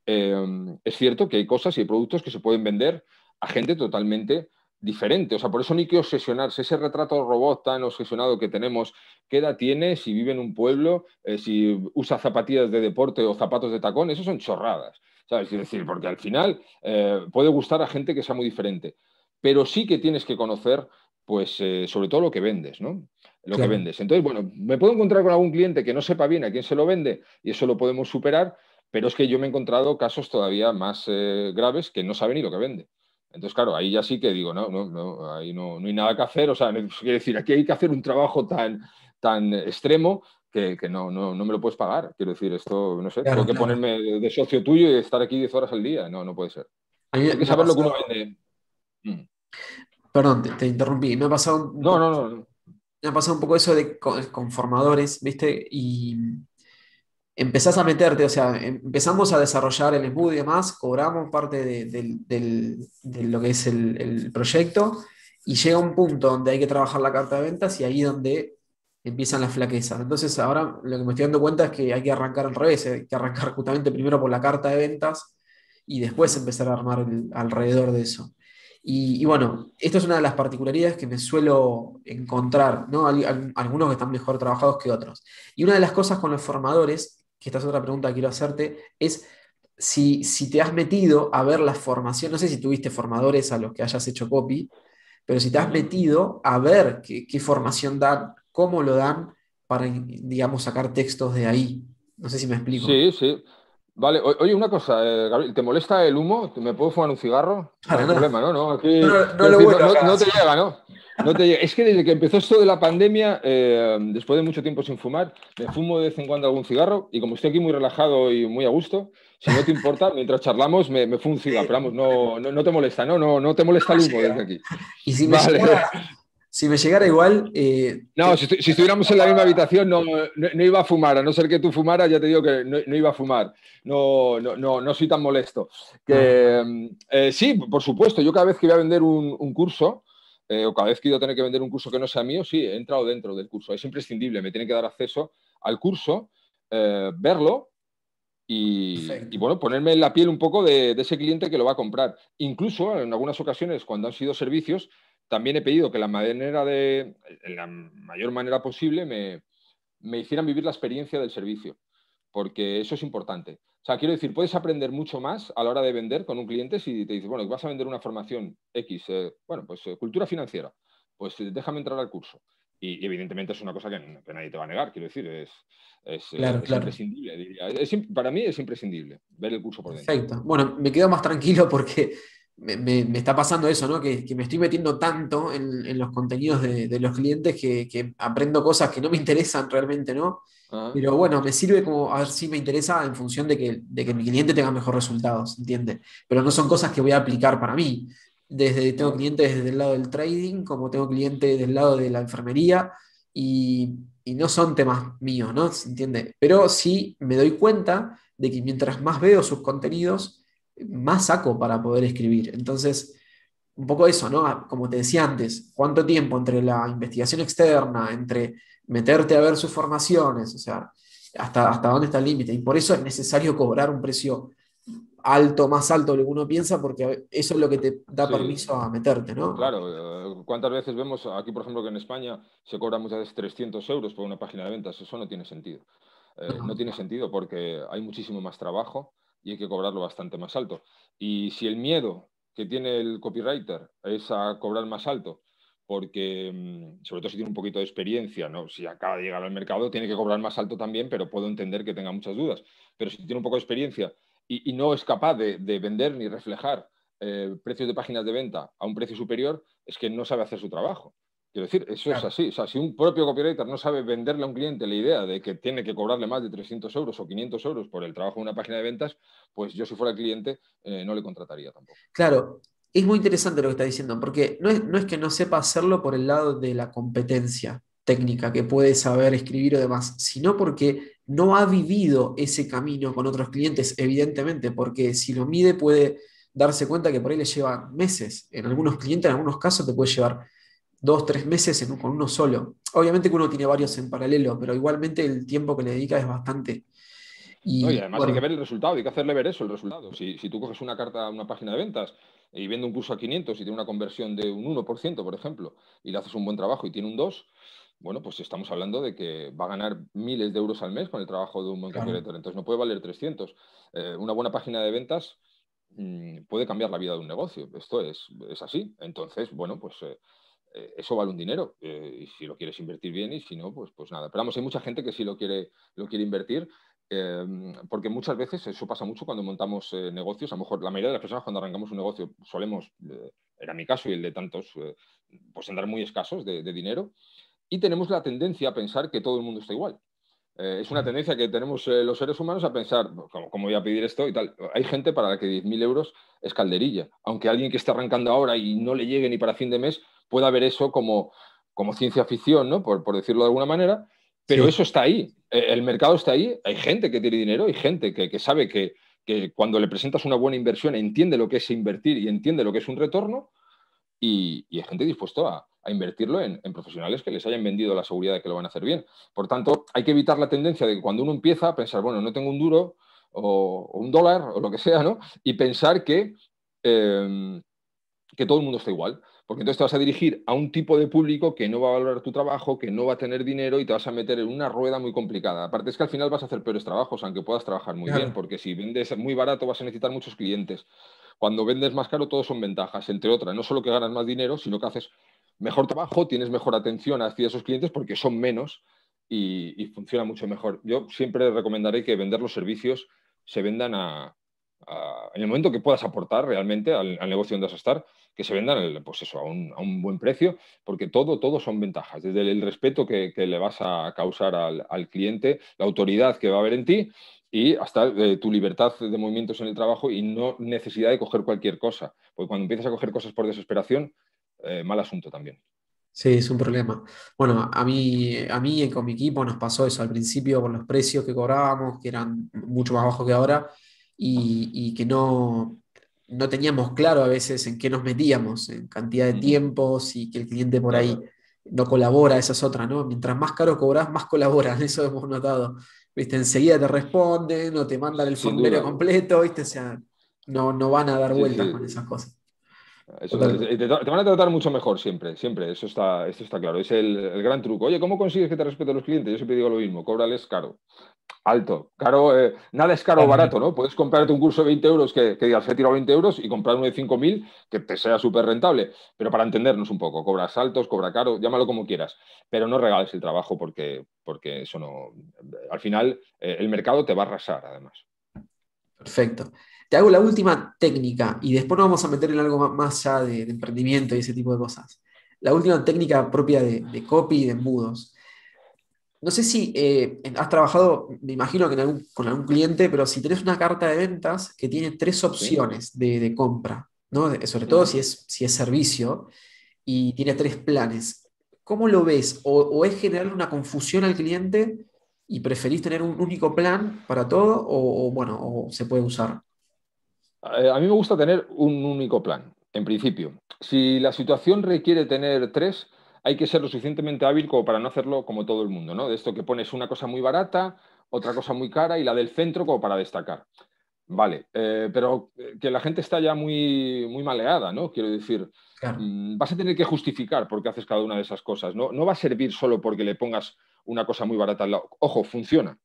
Em, es cierto que hay cosas y hay productos que se pueden vender a gente totalmente diferente. O sea, por eso no hay que obsesionarse. Ese retrato robot tan obsesionado que tenemos, ¿qué edad tiene? Si vive en un pueblo, eh, si usa zapatillas de deporte o zapatos de tacón, eso son chorradas. ¿Sabes? Es decir, porque al final eh, puede gustar a gente que sea muy diferente. pero sí que tienes que conocer, pues, eh, sobre todo lo que vendes, ¿no? Lo que vendes. Entonces, bueno, me puedo encontrar con algún cliente que no sepa bien a quién se lo vende y eso lo podemos superar, pero es que yo me he encontrado casos todavía más eh, graves que no saben ni lo que vende. Entonces, claro, ahí ya sí que digo, no, no, no, ahí no, no hay nada que hacer. O sea, quiere decir, aquí hay que hacer un trabajo tan, tan extremo que, no, no, no, me lo puedes pagar. Quiero decir, esto, no sé, tengo que ponerme de socio tuyo y estar aquí 10 horas al día. No, no puede ser. Hay que saber lo que uno vende. Mm. Perdón, te, interrumpí. Me ha pasado. No, no, no. Me ha pasado un poco eso de con, formadores, ¿viste? Y empezás a meterte, o sea, empezamos a desarrollar el embudo y demás, cobramos parte de, lo que es el, proyecto y llega un punto donde hay que trabajar la carta de ventas y ahí donde empiezan las flaquezas. Entonces ahora lo que me estoy dando cuenta es que hay que arrancar al revés, hay que arrancar justamente primero por la carta de ventas y después empezar a armar alrededor de eso. Y, bueno, esto es una de las particularidades que me suelo encontrar, ¿no? algunos que están mejor trabajados que otros. Y una de las cosas con los formadores, que esta es otra pregunta que quiero hacerte, es si, si te has metido a ver la formación, no sé si tuviste formadores a los que hayas hecho copy, pero si te has metido a ver qué, qué formación dan, cómo lo dan para, digamos, sacar textos de ahí. No sé si me explico. Sí, sí. Vale, oye, una cosa, eh, Gabriel, ¿te molesta el humo? ¿Me puedo fumar un cigarro? no hay problema, ¿no? No, Aquí, no, no, te llega, ¿no? No te llega. Es que desde que empezó esto de la pandemia, eh, después de mucho tiempo sin fumar, me fumo de vez en cuando algún cigarro y como estoy aquí muy relajado y muy a gusto, si no te importa, mientras charlamos me, me fumo un cigarro, pero vamos, no, no, te molesta, ¿no? No, no te molesta el humo desde aquí. Y si me, vale. Si me llegara igual. Eh, no, si, estuviéramos en la misma habitación no, no, iba a fumar, a no ser que tú fumaras, ya te digo que no, iba a fumar. No, no, no, soy tan molesto. Que, ah. eh, sí, por supuesto, yo cada vez que voy a vender un, curso, eh, o cada vez que he tener que vender un curso que no sea mío, sí, he entrado dentro del curso. Es imprescindible, me tiene que dar acceso al curso, verlo y, bueno, ponerme en la piel un poco de, de, ese cliente que lo va a comprar. Incluso en algunas ocasiones, cuando han sido servicios, también he pedido que la manera de, en la mayor manera posible me, me hicieran vivir la experiencia del servicio, porque eso es importante. O sea, quiero decir, puedes aprender mucho más a la hora de vender con un cliente si te dice, bueno, vas a vender una formación X, eh, bueno, pues eh, cultura financiera, pues eh, déjame entrar al curso. Y, evidentemente es una cosa que, nadie te va a negar, quiero decir, es, es, imprescindible, diría. para mí es imprescindible ver el curso por dentro. Perfecto. Bueno, me quedo más tranquilo porque me, está pasando eso, ¿no? Que, me estoy metiendo tanto en, los contenidos de, los clientes que, aprendo cosas que no me interesan realmente, ¿no? Ah. Pero bueno, me sirve como a ver si me interesa en función de que, mi cliente tenga mejores resultados, ¿entiendes? Pero no son cosas que voy a aplicar para mí. Desde, tengo clientes desde el lado del trading, como tengo clientes del lado de la enfermería, y, y no son temas míos, ¿no? ¿Se entiende? Pero sí me doy cuenta de que mientras más veo sus contenidos, más saco para poder escribir. Entonces, un poco eso, ¿no? Como te decía antes, ¿cuánto tiempo entre la investigación externa, entre meterte a ver sus formaciones, o sea, hasta, hasta dónde está el límite? Y por eso es necesario cobrar un precio alto, más alto de lo que uno piensa, porque eso es lo que te da permiso a meterte, ¿no? Claro, eh, ¿cuántas veces vemos aquí, por ejemplo, que en España se cobra muchas veces 300 euros por una página de ventas? Eso no tiene sentido. Eh, no tiene sentido porque hay muchísimo más trabajo y hay que cobrarlo bastante más alto. Y si el miedo que tiene el copywriter es a cobrar más alto, porque mm, sobre todo si tiene un poquito de experiencia, ¿no? si acaba de llegar al mercado, tiene que cobrar más alto también, pero puedo entender que tenga muchas dudas. Pero si tiene un poco de experiencia y, no es capaz de, vender ni reflejar eh, precios de páginas de venta a un precio superior, es que no sabe hacer su trabajo. Quiero decir, eso es así. O sea, si un propio copywriter no sabe venderle a un cliente la idea de que tiene que cobrarle más de 300 euros o 500 euros por el trabajo de una página de ventas, pues yo si fuera cliente eh, no le contrataría tampoco. Claro, es muy interesante lo que está diciendo, porque no es, no es que no sepa hacerlo por el lado de la competencia técnica, que puede saber escribir o demás, sino porque no ha vivido ese camino con otros clientes, evidentemente, porque si lo mide puede darse cuenta que por ahí le lleva meses. En algunos clientes, en algunos casos, te puede llevar dos, tres meses con uno solo. Obviamente que uno tiene varios en paralelo, pero igualmente el tiempo que le dedica es bastante. Y, además hay que ver el resultado, hay que hacerle ver eso, el resultado. Si, tú coges una carta, una página de ventas y vende un curso a 500 y tiene una conversión de un 1%, por ejemplo, y le haces un buen trabajo y tiene un 2%, bueno, pues estamos hablando de que va a ganar miles de euros al mes con el trabajo de un buen claro. Entonces no puede valer 300. Eh, una buena página de ventas mm, puede cambiar la vida de un negocio. Esto es, así. Entonces, bueno, pues eh, eh, eso vale un dinero. y si lo quieres invertir bien y si no, pues, pues nada. Pero vamos, hay mucha gente que sí lo quiere, lo quiere invertir. porque muchas veces eso pasa mucho cuando montamos negocios. A lo mejor la mayoría de las personas cuando arrancamos un negocio solemos, era mi caso y el de tantos, pues andar muy escasos de dinero y tenemos la tendencia a pensar que todo el mundo está igual. Eh, es una tendencia que tenemos eh, los seres humanos a pensar, ¿cómo, voy a pedir esto y tal? Hay gente para la que 10.000 euros es calderilla, aunque alguien que esté arrancando ahora y no le llegue ni para fin de mes pueda ver eso como, como ciencia ficción, ¿no? por, decirlo de alguna manera, pero eso está ahí, eh, el mercado está ahí, hay gente que tiene dinero, hay gente que, sabe que, cuando le presentas una buena inversión entiende lo que es invertir y entiende lo que es un retorno y, y hay gente dispuesta a, a invertirlo en, profesionales que les hayan vendido la seguridad de que lo van a hacer bien. Por tanto, hay que evitar la tendencia de que cuando uno empieza a pensar, bueno, no tengo un duro o, un dólar o lo que sea, ¿no? Y pensar que, em, que todo el mundo está igual. Porque entonces te vas a dirigir a un tipo de público que no va a valorar tu trabajo, que no va a tener dinero y te vas a meter en una rueda muy complicada. Aparte es que al final vas a hacer peores trabajos, aunque puedas trabajar muy bien, porque si vendes muy barato vas a necesitar muchos clientes. Cuando vendes más caro, todo son ventajas, entre otras. No solo que ganas más dinero, sino que haces mejor trabajo, tienes mejor atención hacia esos clientes porque son menos y, funciona mucho mejor. Yo siempre recomendaré que vender los servicios se vendan a, en el momento que puedas aportar realmente al, negocio donde vas a estar, que se vendan pues eso, a, un, buen precio, porque todo, todo son ventajas, desde el respeto que, le vas a causar al, cliente, la autoridad que va a haber en ti y hasta eh, tu libertad de movimientos en el trabajo y no necesidad de coger cualquier cosa, porque cuando empiezas a coger cosas por desesperación, eh, mal asunto también. Sí, es un problema. Bueno, a mí, a mí con mi equipo nos pasó eso al principio con los precios que cobrábamos, que eran mucho más bajos que ahora, y, que no, no teníamos claro a veces en qué nos metíamos, en cantidad de tiempos y que el cliente por ahí no colabora, esa es otra, ¿no? Mientras más caro cobras, más colaboran, eso hemos notado. ¿Viste? Enseguida te responden o te mandan el formulario completo, ¿viste? O sea, no, no van a dar vueltas con esas cosas te, van a tratar mucho mejor siempre, siempre, eso está, esto está claro. Es el, gran truco. Oye, ¿cómo consigues que te respeten los clientes? Yo siempre digo lo mismo, cóbrales caro. Alto, caro, eh, nada es caro o barato, ¿no? Puedes comprarte un curso de 20 euros que, que digas, he tirado 20 euros y comprar uno de 5.000 que te sea súper rentable. Pero para entendernos un poco, cobras altos, cobra caro, llámalo como quieras, pero no regales el trabajo porque, porque eso no. Al final, eh, el mercado te va a arrasar, además. Perfecto. Te hago la última técnica y después nos vamos a meter en algo más allá de, emprendimiento y ese tipo de cosas. La última técnica propia de, copy y de embudos. No sé si eh, has trabajado, me imagino que con algún cliente, pero si tenés una carta de ventas que tiene tres opciones de, compra, ¿no? sobre todo si es, si es servicio, y tiene tres planes, ¿cómo lo ves? ¿O, es generar una confusión al cliente y preferís tener un único plan para todo? ¿O, o bueno, o se puede usar? Eh, a mí me gusta tener un único plan, en principio. Si la situación requiere tener tres, hay que ser lo suficientemente hábil como para no hacerlo como todo el mundo, ¿no? De esto que pones una cosa muy barata, otra cosa muy cara y la del centro como para destacar. Vale, eh, pero eh, que la gente está ya muy, muy maleada, ¿no? Quiero decir, mm, vas a tener que justificar por qué haces cada una de esas cosas. ¿no? no va a servir solo porque le pongas una cosa muy barata al lado. Ojo, funciona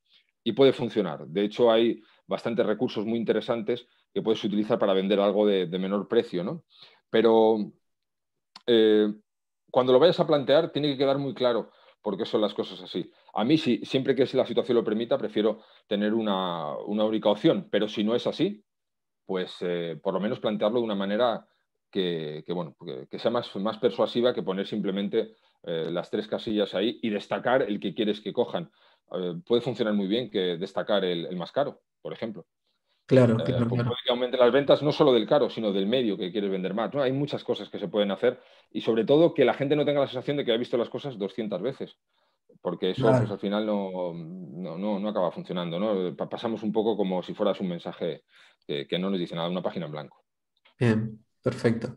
y puede funcionar. De hecho, hay bastantes recursos muy interesantes que puedes utilizar para vender algo de, menor precio, ¿no? Pero eh, cuando lo vayas a plantear, tiene que quedar muy claro por qué son las cosas así. A mí, sí, siempre que la situación lo permita, prefiero tener una, única opción, pero si no es así, pues eh, por lo menos plantearlo de una manera que, bueno, que, sea más, persuasiva que poner simplemente eh, las tres casillas ahí y destacar el que quieres que cojan. puede funcionar muy bien que destacar el más caro por ejemplo. Claro, eh, claro, Puede que aumenten las ventas no solo del caro, sino del medio que quieres vender más. ¿no? Hay muchas cosas que se pueden hacer y sobre todo que la gente no tenga la sensación de que ha visto las cosas 200 veces, porque eso pues, al final no, no, acaba funcionando. ¿no? Pasamos un poco como si fueras un mensaje que, no nos dice nada, una página en blanco. Bien, perfecto.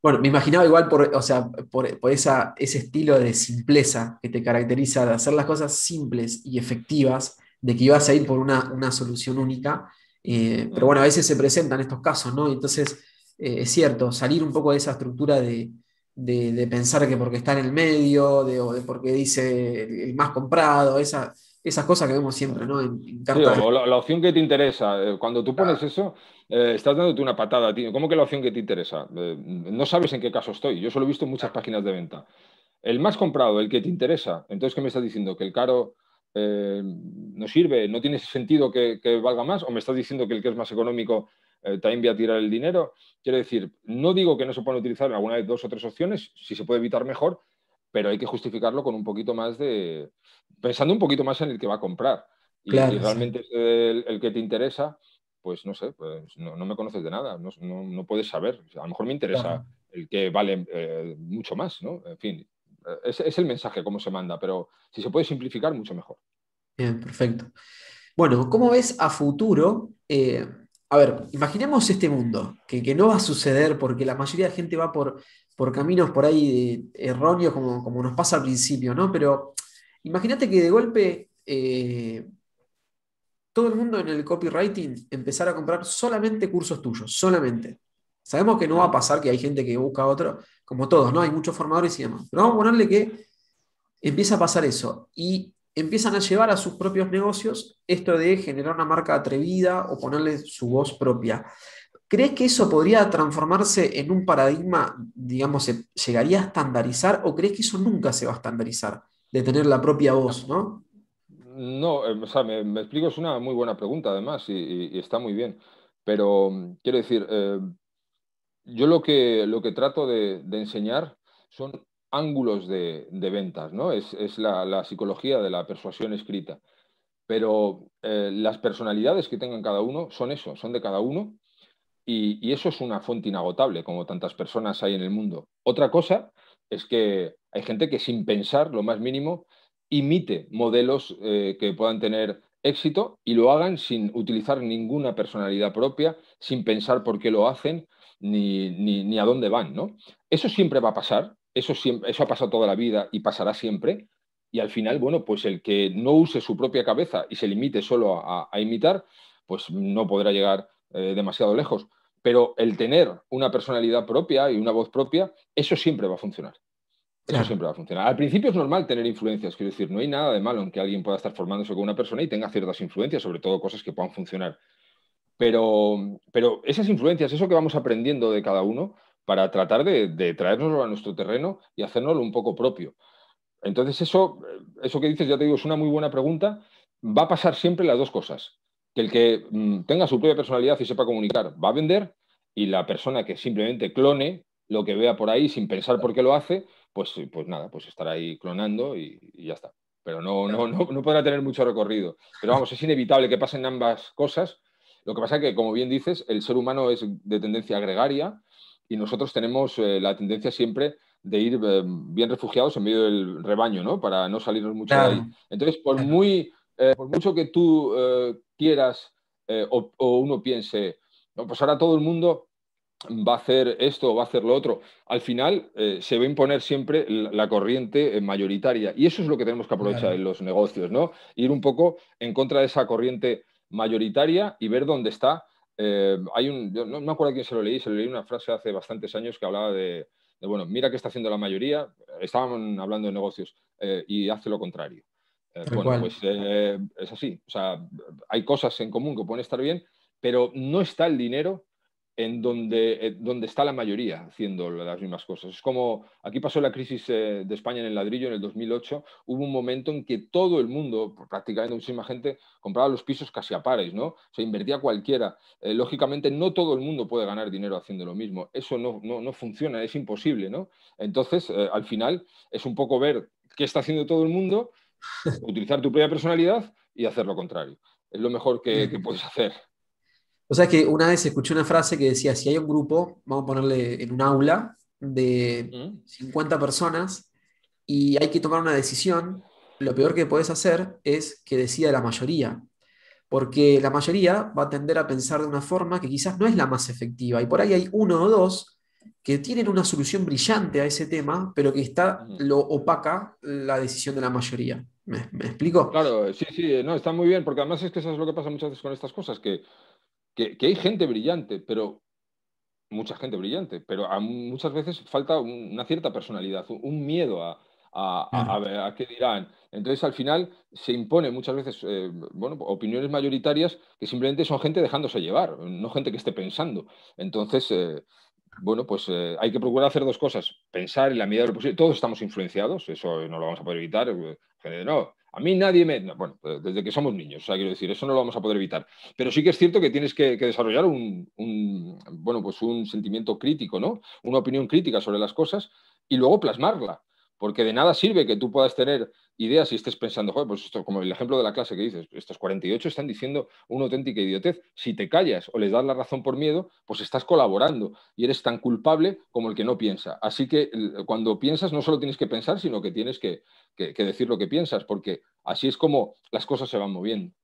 Bueno, me imaginaba igual por, o sea, por, esa, ese estilo de simpleza que te caracteriza, de hacer las cosas simples y efectivas, de que ibas a ir por una, solución única. Eh, pero bueno, a veces se presentan estos casos, ¿no? Entonces, eh, es cierto, salir un poco de esa estructura de, pensar que porque está en el medio, de, o de porque dice el más comprado, esa, esas cosas que vemos siempre, ¿no? En, o la, opción que te interesa. Eh, cuando tú pones eso, eh, estás dándote una patada ti. ¿Cómo que la opción que te interesa? Eh, no sabes en qué caso estoy. Yo solo he visto en muchas páginas de venta. El más comprado, el que te interesa. Entonces, ¿qué me estás diciendo? ¿Que el caro no sirve? ¿No tiene sentido que, valga más? ¿O me estás diciendo que el que es más económico también voy a tirar el dinero? Quiero decir, no digo que no se puedan utilizar alguna de dos o tres opciones, si se puede evitar mejor, pero hay que justificarlo con un poquito más de, pensando un poquito más en el que va a comprar. Y si realmente es el, que te interesa, pues no sé, pues no, me conoces de nada, no, puedes saber. a lo mejor me interesa el que vale eh, mucho más, ¿no? En fin, es, es, el mensaje, cómo se manda, pero si se puede simplificar, mucho mejor. Bien, perfecto. Bueno, ¿cómo ves a futuro? Eh, a ver, imaginemos este mundo, que, que, no va a suceder porque la mayoría de gente va por, por caminos por ahí erróneos, como, como nos pasa al principio, ¿no? Pero Imagínate que de golpe eh, todo el mundo en el copywriting empezara a comprar solamente cursos tuyos, solamente. Sabemos que no va a pasar, que hay gente que busca otro, como todos, ¿no? Hay muchos formadores y demás. Pero vamos a ponerle que empieza a pasar eso y empiezan a llevar a sus propios negocios esto de generar una marca atrevida o ponerle su voz propia. ¿Crees que eso podría transformarse en un paradigma, digamos, se llegaría a estandarizar o crees que eso nunca se va a estandarizar? de tener la propia voz, ¿no? No, eh, o sea, me, explico, es una muy buena pregunta además y, está muy bien. Pero mm, quiero decir, eh, yo lo que, lo que trato de, enseñar son ángulos de, ventas, ¿no? Es, la, psicología de la persuasión escrita. Pero eh, las personalidades que tengan cada uno son eso, son de cada uno y, eso es una fuente inagotable, como tantas personas hay en el mundo. Otra cosa es que hay gente que sin pensar lo más mínimo imite modelos eh, que puedan tener éxito y lo hagan sin utilizar ninguna personalidad propia, sin pensar por qué lo hacen ni, ni, a dónde van. ¿no? Eso siempre va a pasar, eso, siempre, eso ha pasado toda la vida y pasará siempre. Y al final, bueno, pues el que no use su propia cabeza y se limite solo a, imitar, pues no podrá llegar eh, demasiado lejos. Pero el tener una personalidad propia y una voz propia, eso siempre va a funcionar. Eso siempre va a funcionar. Al principio es normal tener influencias, quiero decir, no hay nada de malo en que alguien pueda estar formándose con una persona y tenga ciertas influencias, sobre todo cosas que puedan funcionar. Pero, pero esas influencias, eso que vamos aprendiendo de cada uno, para tratar de, de traérnoslo a nuestro terreno y hacérnoslo un poco propio. Entonces, eso, eso que dices, ya te digo, es una muy buena pregunta. Va a pasar siempre las dos cosas. Que el que mm, tenga su propia personalidad y sepa comunicar va a vender y la persona que simplemente clone lo que vea por ahí sin pensar por qué lo hace, pues, pues nada, pues estará ahí clonando y, ya está. Pero no, no, no, podrá tener mucho recorrido. Pero vamos, es inevitable que pasen ambas cosas. Lo que pasa es que, como bien dices, el ser humano es de tendencia gregaria y nosotros tenemos eh, la tendencia siempre de ir eh, bien refugiados en medio del rebaño, ¿no? Para no salirnos mucho de ahí. Entonces, por, muy, eh, por mucho que tú quieras o, o, uno piense, no, pues ahora todo el mundo va a hacer esto o va a hacer lo otro. Al final se va a imponer siempre la, corriente mayoritaria y eso es lo que tenemos que aprovechar en los negocios, ¿no? Ir un poco en contra de esa corriente mayoritaria y ver dónde está. Eh, hay un, no, me acuerdo quién se lo leí, se lo leí una frase hace bastantes años que hablaba de, bueno, mira qué está haciendo la mayoría, estaban hablando de negocios y hace lo contrario. bueno, pues es así, o sea, hay cosas en común que pueden estar bien, pero no está el dinero en donde, eh, donde está la mayoría haciendo las mismas cosas. Es como, aquí pasó la crisis eh, de España en el ladrillo en el 2008, hubo un momento en que todo el mundo, prácticamente muchísima gente, compraba los pisos casi a pares, ¿no? Se invertía cualquiera. Eh, lógicamente, no todo el mundo puede ganar dinero haciendo lo mismo. Eso no, no, funciona, es imposible, ¿no? Entonces, al final, es un poco ver qué está haciendo todo el mundo, utilizar tu propia personalidad y hacer lo contrario. Es lo mejor que puedes hacer. O sea que una vez escuché una frase que decía, si hay un grupo, vamos a ponerle en un aula, de 50 personas y hay que tomar una decisión, lo peor que puedes hacer es que decida la mayoría, porque la mayoría va a tender a pensar de una forma que quizás no es la más efectiva y por ahí hay uno o dos que tienen una solución brillante a ese tema, pero que está, lo opaca la decisión de la mayoría. ¿Me, ¿Me, explico? Claro, sí, sí, no, está muy bien, porque además es que eso es lo que pasa muchas veces con estas cosas, que que, hay gente brillante, pero mucha gente brillante, pero muchas veces falta una cierta personalidad, un, miedo a, a, qué dirán. Entonces, al final, se impone muchas veces eh, bueno, opiniones mayoritarias que simplemente son gente dejándose llevar, no gente que esté pensando. Entonces, eh, bueno, pues eh, hay que procurar hacer dos cosas. Pensar en la medida de lo posible. Todos estamos influenciados, eso no lo vamos a poder evitar. No, a mí nadie me... bueno, desde que somos niños, o sea, quiero decir, eso no lo vamos a poder evitar. Pero sí que es cierto que tienes que, desarrollar un, bueno, pues un sentimiento crítico, ¿no? Una opinión crítica sobre las cosas y luego plasmarla. Porque de nada sirve que tú puedas tener ideas y estés pensando, joder, pues esto, como el ejemplo de la clase que dices, estos 48 están diciendo una auténtica idiotez. Si te callas o les das la razón por miedo, pues estás colaborando y eres tan culpable como el que no piensa. Así que cuando piensas, no solo tienes que pensar, sino que tienes que, decir lo que piensas, porque así es como las cosas se van moviendo.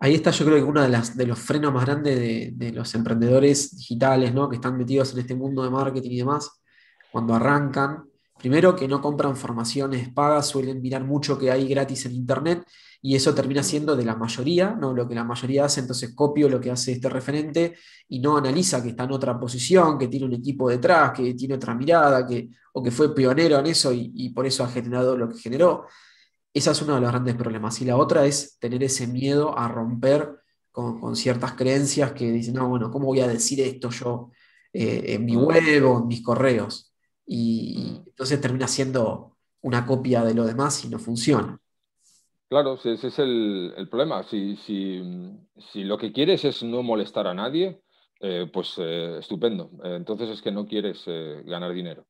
Ahí está, yo creo que uno de, los frenos más grandes de, de, los emprendedores digitales, ¿no? Que están metidos en este mundo de marketing y demás, cuando arrancan, Primero, que no compran formaciones pagas, suelen mirar mucho que hay gratis en Internet y eso termina siendo de la mayoría, ¿no? lo que la mayoría hace, entonces copio lo que hace este referente y no analiza que está en otra posición, que tiene un equipo detrás, que tiene otra mirada, que, o que fue pionero en eso y, por eso ha generado lo que generó. Esa es uno de los grandes problemas. Y la otra es tener ese miedo a romper con, ciertas creencias que dicen, no, bueno, ¿cómo voy a decir esto yo eh, en mi web o en mis correos? Y entonces termina siendo una copia de lo demás y no funciona. Claro, ese es el, problema. Si, si, lo que quieres es no molestar a nadie, eh, pues eh, estupendo. Eh, entonces es que no quieres ganar dinero.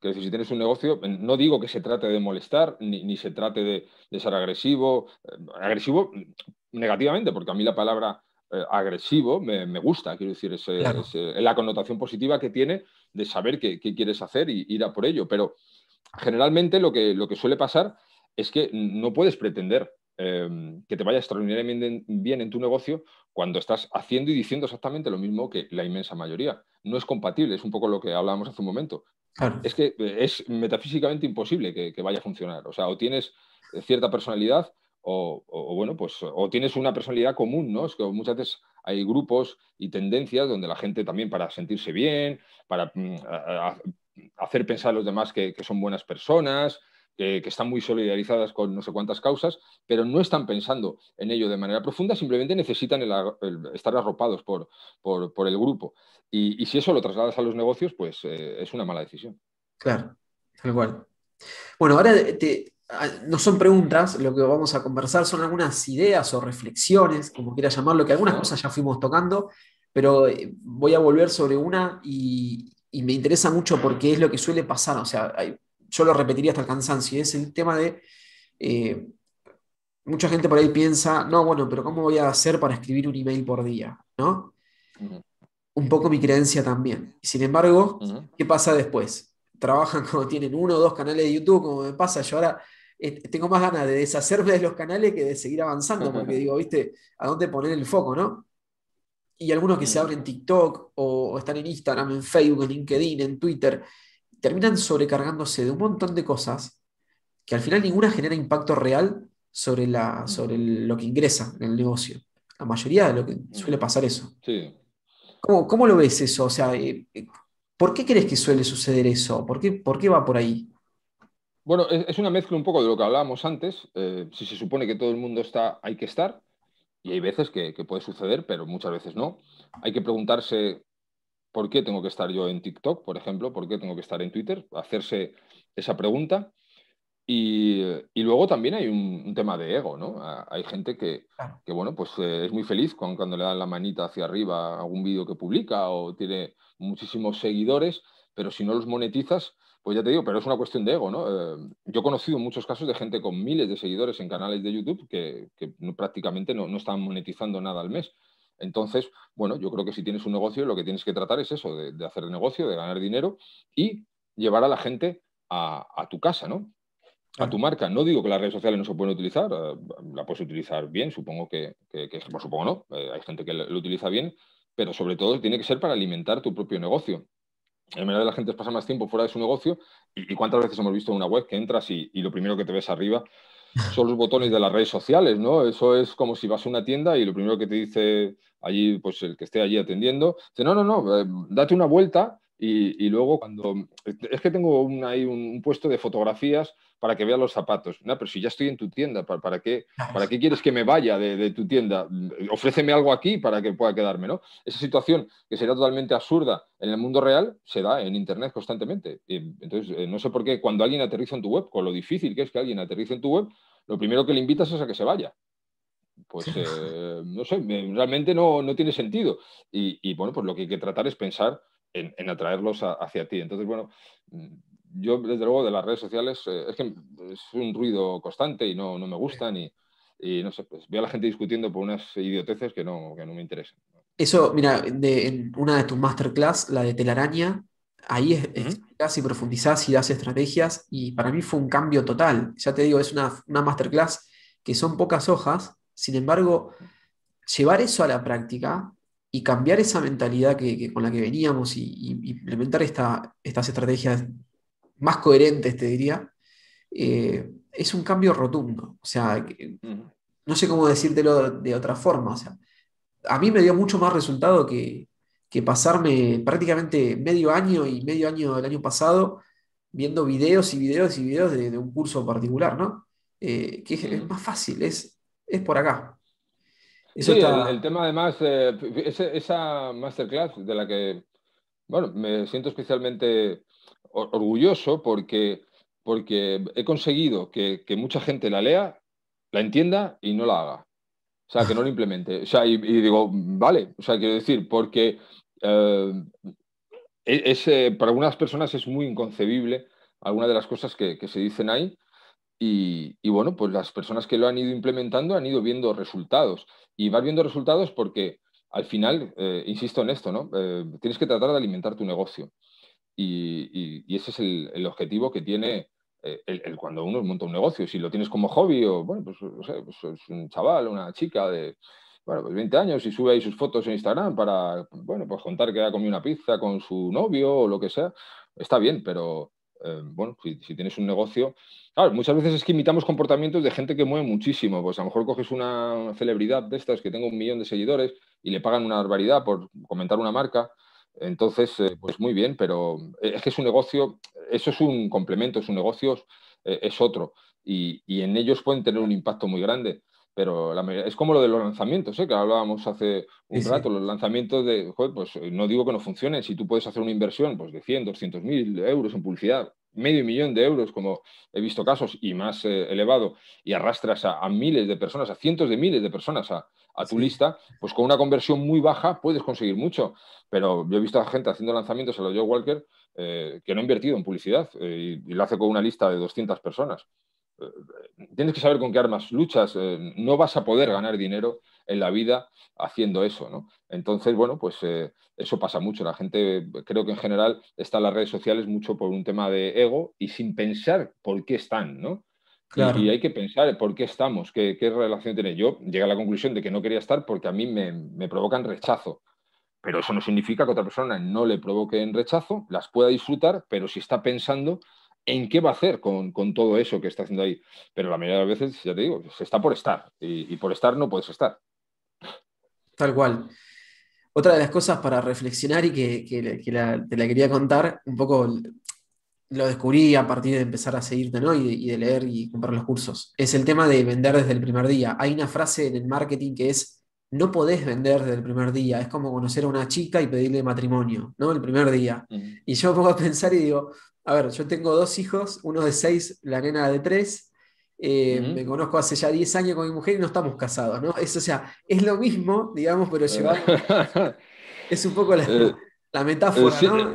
Que si tienes un negocio, no digo que se trate de molestar, ni, se trate de, ser agresivo. agresivo negativamente, porque a mí la palabra agresivo me, gusta, quiero decir, es, la connotación positiva que tiene de saber qué, quieres hacer y ir a por ello. Pero generalmente lo que, lo que suele pasar es que no puedes pretender em, que te vaya extraordinariamente bien en tu negocio cuando estás haciendo y diciendo exactamente lo mismo que la inmensa mayoría. No es compatible, es un poco lo que hablábamos hace un momento. Es que eh, es metafísicamente imposible que, vaya a funcionar. O sea, o tienes cierta personalidad o, bueno, pues o tienes una personalidad común, ¿no? Es que muchas veces hay grupos y tendencias donde la gente también para sentirse bien, para mm, hacer pensar a los demás que, son buenas personas, que, están muy solidarizadas con no sé cuántas causas, pero no están pensando en ello de manera profunda, simplemente necesitan estar arropados por, por, el grupo. Y, si eso lo trasladas a los negocios, pues eh, es una mala decisión. Claro, tal. Bueno, ahora te, no son preguntas, lo que vamos a conversar son algunas ideas o reflexiones, como quiera llamarlo, que algunas cosas ya fuimos tocando, pero eh, voy a volver sobre una y, me interesa mucho porque es lo que suele pasar, o sea, yo lo repetiría hasta el cansancio, es el tema de, eh, mucha gente por ahí piensa, no, bueno, pero ¿cómo voy a hacer para escribir un email por día? ¿No? Un poco mi creencia también. Sin embargo, ¿qué pasa después? Trabajan como tienen uno o dos canales de YouTube, como me pasa, yo ahora eh, tengo más ganas de deshacerme de los canales que de seguir avanzando, porque digo, viste, a dónde poner el foco, ¿no? Y algunos que se abren TikTok o, están en Instagram, en Facebook, en LinkedIn, en Twitter, terminan sobrecargándose de un montón de cosas que al final ninguna genera impacto real sobre, la, sobre lo que ingresa en el negocio. La mayoría de lo que suele pasar eso. Sí. ¿Cómo, lo ves eso? O sea, eh, eh, ¿por qué crees que suele suceder eso? ¿Por qué, por qué va por ahí? Bueno, es una mezcla un poco de lo que hablábamos antes. Eh, si se supone que todo el mundo está, hay que estar. Y hay veces que, puede suceder, pero muchas veces no. Hay que preguntarse por qué tengo que estar yo en TikTok, por ejemplo, por qué tengo que estar en Twitter, hacerse esa pregunta. Y, luego también hay un, tema de ego, ¿no? Hay gente que, bueno, pues eh, es muy feliz cuando, cuando, le dan la manita hacia arriba a algún vídeo que publica o tiene muchísimos seguidores, pero si no los monetizas, pues ya te digo, pero es una cuestión de ego, ¿no? Eh, yo he conocido muchos casos de gente con miles de seguidores en canales de YouTube que, prácticamente no, están monetizando nada al mes. Entonces, bueno, yo creo que si tienes un negocio, lo que tienes que tratar es eso, de, hacer negocio, de ganar dinero y llevar a la gente a, tu casa, ¿no? A tu marca. No digo que las redes sociales no se pueden utilizar, eh, la puedes utilizar bien, supongo que, que, supongo no, eh, hay gente que lo utiliza bien, pero sobre todo tiene que ser para alimentar tu propio negocio la mayoría de la gente pasa más tiempo fuera de su negocio y, cuántas veces hemos visto en una web que entras y, lo primero que te ves arriba son los botones de las redes sociales, ¿no? Eso es como si vas a una tienda y lo primero que te dice allí, pues el que esté allí atendiendo, dice, no, no, no, eh, date una vuelta Y, luego cuando... Es que tengo ahí un, puesto de fotografías para que veas los zapatos. No, pero si ya estoy en tu tienda, ¿para, qué, ¿para qué quieres que me vaya de, tu tienda? Ofréceme algo aquí para que pueda quedarme, ¿no? Esa situación que sería totalmente absurda en el mundo real se da en Internet constantemente. entonces, eh, no sé por qué cuando alguien aterriza en tu web, con lo difícil que es que alguien aterrice en tu web, lo primero que le invitas es a que se vaya pues eh, no sé, realmente no, tiene sentido. Y, bueno, pues lo que hay que tratar es pensar en, atraerlos hacia ti. Entonces, bueno, mm, yo desde luego de las redes sociales eh, es que es un ruido constante y no, me gustan y, no sé, pues veo a la gente discutiendo por unas idioteces que no, no me interesan. Eso, mira, de, en una de tus masterclass, la de telaraña, ahí es, casi profundizás y das estrategias y para mí fue un cambio total. Ya te digo, es una, una masterclass que son pocas hojas, sin embargo, llevar eso a la práctica y cambiar esa mentalidad que, con la que veníamos y, implementar estas estrategias más coherentes, te diría, eh, es un cambio rotundo. O sea, no sé cómo decírtelo de otra forma. O sea, a mí me dio mucho más resultado que, pasarme prácticamente medio año y medio año del año pasado viendo videos y videos y videos de, un curso particular, ¿no? Eh, que es, más fácil, es, es por acá. Sí, el, tema además, eh, esa masterclass de la que, bueno, me siento especialmente orgulloso porque, porque he conseguido que, mucha gente la lea, la entienda y no la haga. O sea, que no lo implemente. O sea, y, digo, vale, o sea, quiero decir, porque eh, e, para algunas personas es muy inconcebible algunas de las cosas que se dicen ahí y, bueno, pues las personas que lo han ido implementando han ido viendo resultados. Y vas viendo resultados porque al final, eh, insisto en esto, ¿no? Eh, tienes que tratar de alimentar tu negocio. Y, ese es el, objetivo que tiene eh, el, cuando uno monta un negocio. Si lo tienes como hobby o, bueno, pues, no sé, pues es un chaval, una chica de, bueno, pues 20 años y sube ahí sus fotos en Instagram para, bueno, pues contar que ha comido una pizza con su novio o lo que sea, está bien, pero, eh, bueno, si, tienes un negocio, claro, muchas veces es que imitamos comportamientos de gente que mueve muchísimo. Pues a lo mejor coges una celebridad de estas que tenga un millón de seguidores y le pagan una barbaridad por comentar una marca. Entonces, eh, pues muy bien, pero eh, es que es un negocio, eso es un complemento, es un negocio, es otro. Y, en ellos pueden tener un impacto muy grande pero es como lo de los lanzamientos, ¿eh? que hablábamos hace un rato, los lanzamientos de, pues no digo que no funcionen, si tú puedes hacer una inversión pues, de 100, 200 mil euros en publicidad, medio millón de euros, como he visto casos, y más eh, elevado, y arrastras a, miles de personas, a cientos de miles de personas a, tu lista, pues con una conversión muy baja puedes conseguir mucho. Pero yo he visto a gente haciendo lanzamientos a los Joe Walker eh, que no ha invertido en publicidad y, y, lo hace con una lista de 200 personas tienes que saber con qué armas luchas. Eh, no vas a poder ganar dinero en la vida haciendo eso, ¿no? Entonces, bueno, pues eh, eso pasa mucho. La gente, creo que en general, está en las redes sociales mucho por un tema de ego y sin pensar por qué están, ¿no? Y, hay que pensar por qué estamos, qué, relación tiene. Yo llegué a la conclusión de que no quería estar porque a mí me, me provocan rechazo. Pero eso no significa que otra persona no le provoque rechazo, las pueda disfrutar, pero si está pensando en qué va a hacer con, todo eso que está haciendo ahí. Pero la mayoría de las veces, ya te digo, se está por estar y, por estar no puedes estar. Tal cual. Otra de las cosas para reflexionar y que, te la quería contar, un poco lo descubrí a partir de empezar a seguirte ¿no? y, de, leer y comprar los cursos, es el tema de vender desde el primer día. Hay una frase en el marketing que es, no podés vender desde el primer día, es como conocer a una chica y pedirle matrimonio, ¿no? El primer día. Y yo me pongo a pensar y digo, a ver, yo tengo dos hijos, uno de seis, la nena de tres. Eh, me conozco hace ya 10 años con mi mujer y no estamos casados, ¿no? Es, o sea, es lo mismo, digamos, pero llevado. es un poco la, eh, metáfora, eh, ¿no?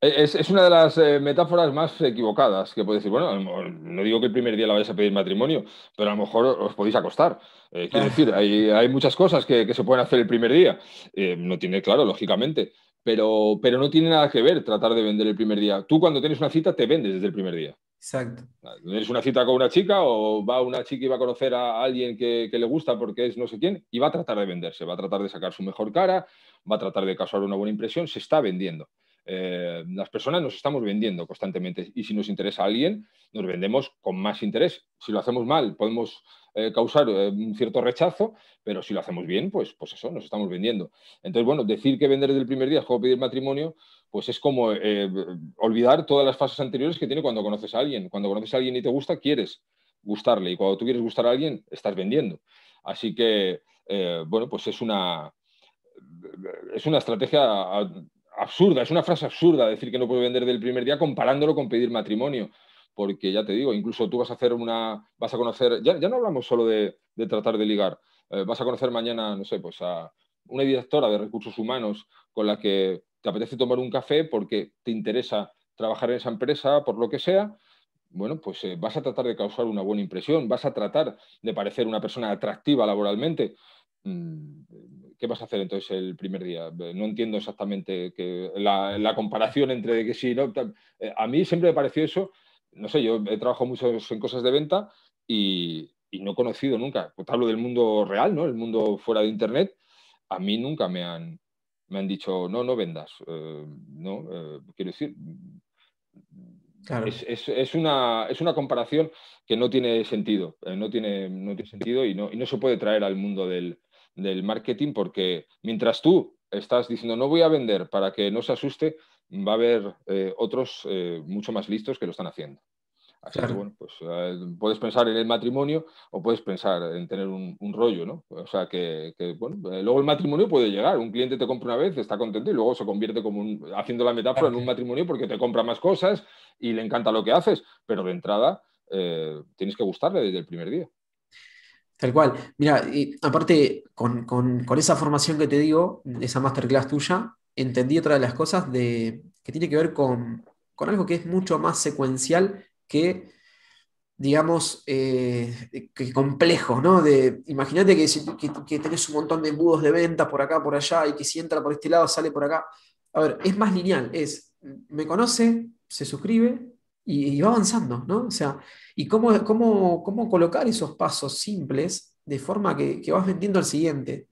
Es, una de las metáforas más equivocadas que puedes decir. Bueno, no digo que el primer día la vayas a pedir matrimonio, pero a lo mejor os podéis acostar. quiero decir, hay, muchas cosas que, que, se pueden hacer el primer día. no tiene claro, lógicamente pero, pero no tiene nada que ver tratar de vender el primer día. Tú cuando tienes una cita te vendes desde el primer día. Exacto. Tienes una cita con una chica o va una chica y va a conocer a alguien que, le gusta porque es no sé quién y va a tratar de venderse, va a tratar de sacar su mejor cara, va a tratar de causar una buena impresión, se está vendiendo. Eh, las personas nos estamos vendiendo constantemente y si nos interesa a alguien, nos vendemos con más interés. Si lo hacemos mal, podemos eh, causar eh, un cierto rechazo, pero si lo hacemos bien, pues, pues eso, nos estamos vendiendo. Entonces, bueno, decir que vender desde el primer día es como pedir matrimonio, pues es como olvidar todas las fases anteriores que tiene cuando conoces a alguien. Cuando conoces a alguien y te gusta, quieres gustarle y cuando tú quieres gustar a alguien, estás vendiendo. Así que, bueno, pues es una, es una estrategia absurda, es una frase absurda decir que no puedes vender del primer día comparándolo con pedir matrimonio. Porque ya te digo, incluso tú vas a hacer una, vas a conocer, ya, no hablamos solo de, tratar de ligar, eh, vas a conocer mañana, no sé, pues a una directora de recursos humanos con la que te apetece tomar un café porque te interesa trabajar en esa empresa, por lo que sea, bueno, pues eh, vas a tratar de causar una buena impresión, vas a tratar de parecer una persona atractiva laboralmente. Mm, ¿qué vas a hacer entonces el primer día? No entiendo exactamente que la, comparación entre que sí, no. Eh, a mí siempre me pareció eso, no sé, yo he trabajado mucho en cosas de venta y, no he conocido nunca, pues hablo del mundo real, ¿no? El mundo fuera de Internet, a mí nunca me han, me han dicho, no, no vendas, eh, no, eh, quiero decir, Es, una, es, una, comparación que no tiene sentido, no, tiene, no tiene sentido y no, y no, se puede traer al mundo del, del marketing porque mientras tú estás diciendo no voy a vender para que no se asuste, va a haber eh, otros eh, mucho más listos que lo están haciendo. Así que bueno, pues eh, puedes pensar en el matrimonio o puedes pensar en tener un, rollo, ¿no? O sea que, bueno, luego el matrimonio puede llegar, un cliente te compra una vez, está contento y luego se convierte como un, haciendo la metáfora en un matrimonio porque te compra más cosas y le encanta lo que haces, pero de entrada tienes que gustarle desde el primer día. Tal cual. Mira, y aparte, con, esa formación que te digo, esa masterclass tuya, entendí otra de las cosas de, que tiene que ver con, algo que es mucho más secuencial que, digamos, eh, que complejo, ¿no? Imagínate que, que, tenés un montón de embudos de venta por acá, por allá, y que si entra por este lado, sale por acá. A ver, es más lineal, es, me conoce, se suscribe y, va avanzando, ¿no? O sea, y cómo, cómo, cómo colocar esos pasos simples de forma que, vas vendiendo al siguiente.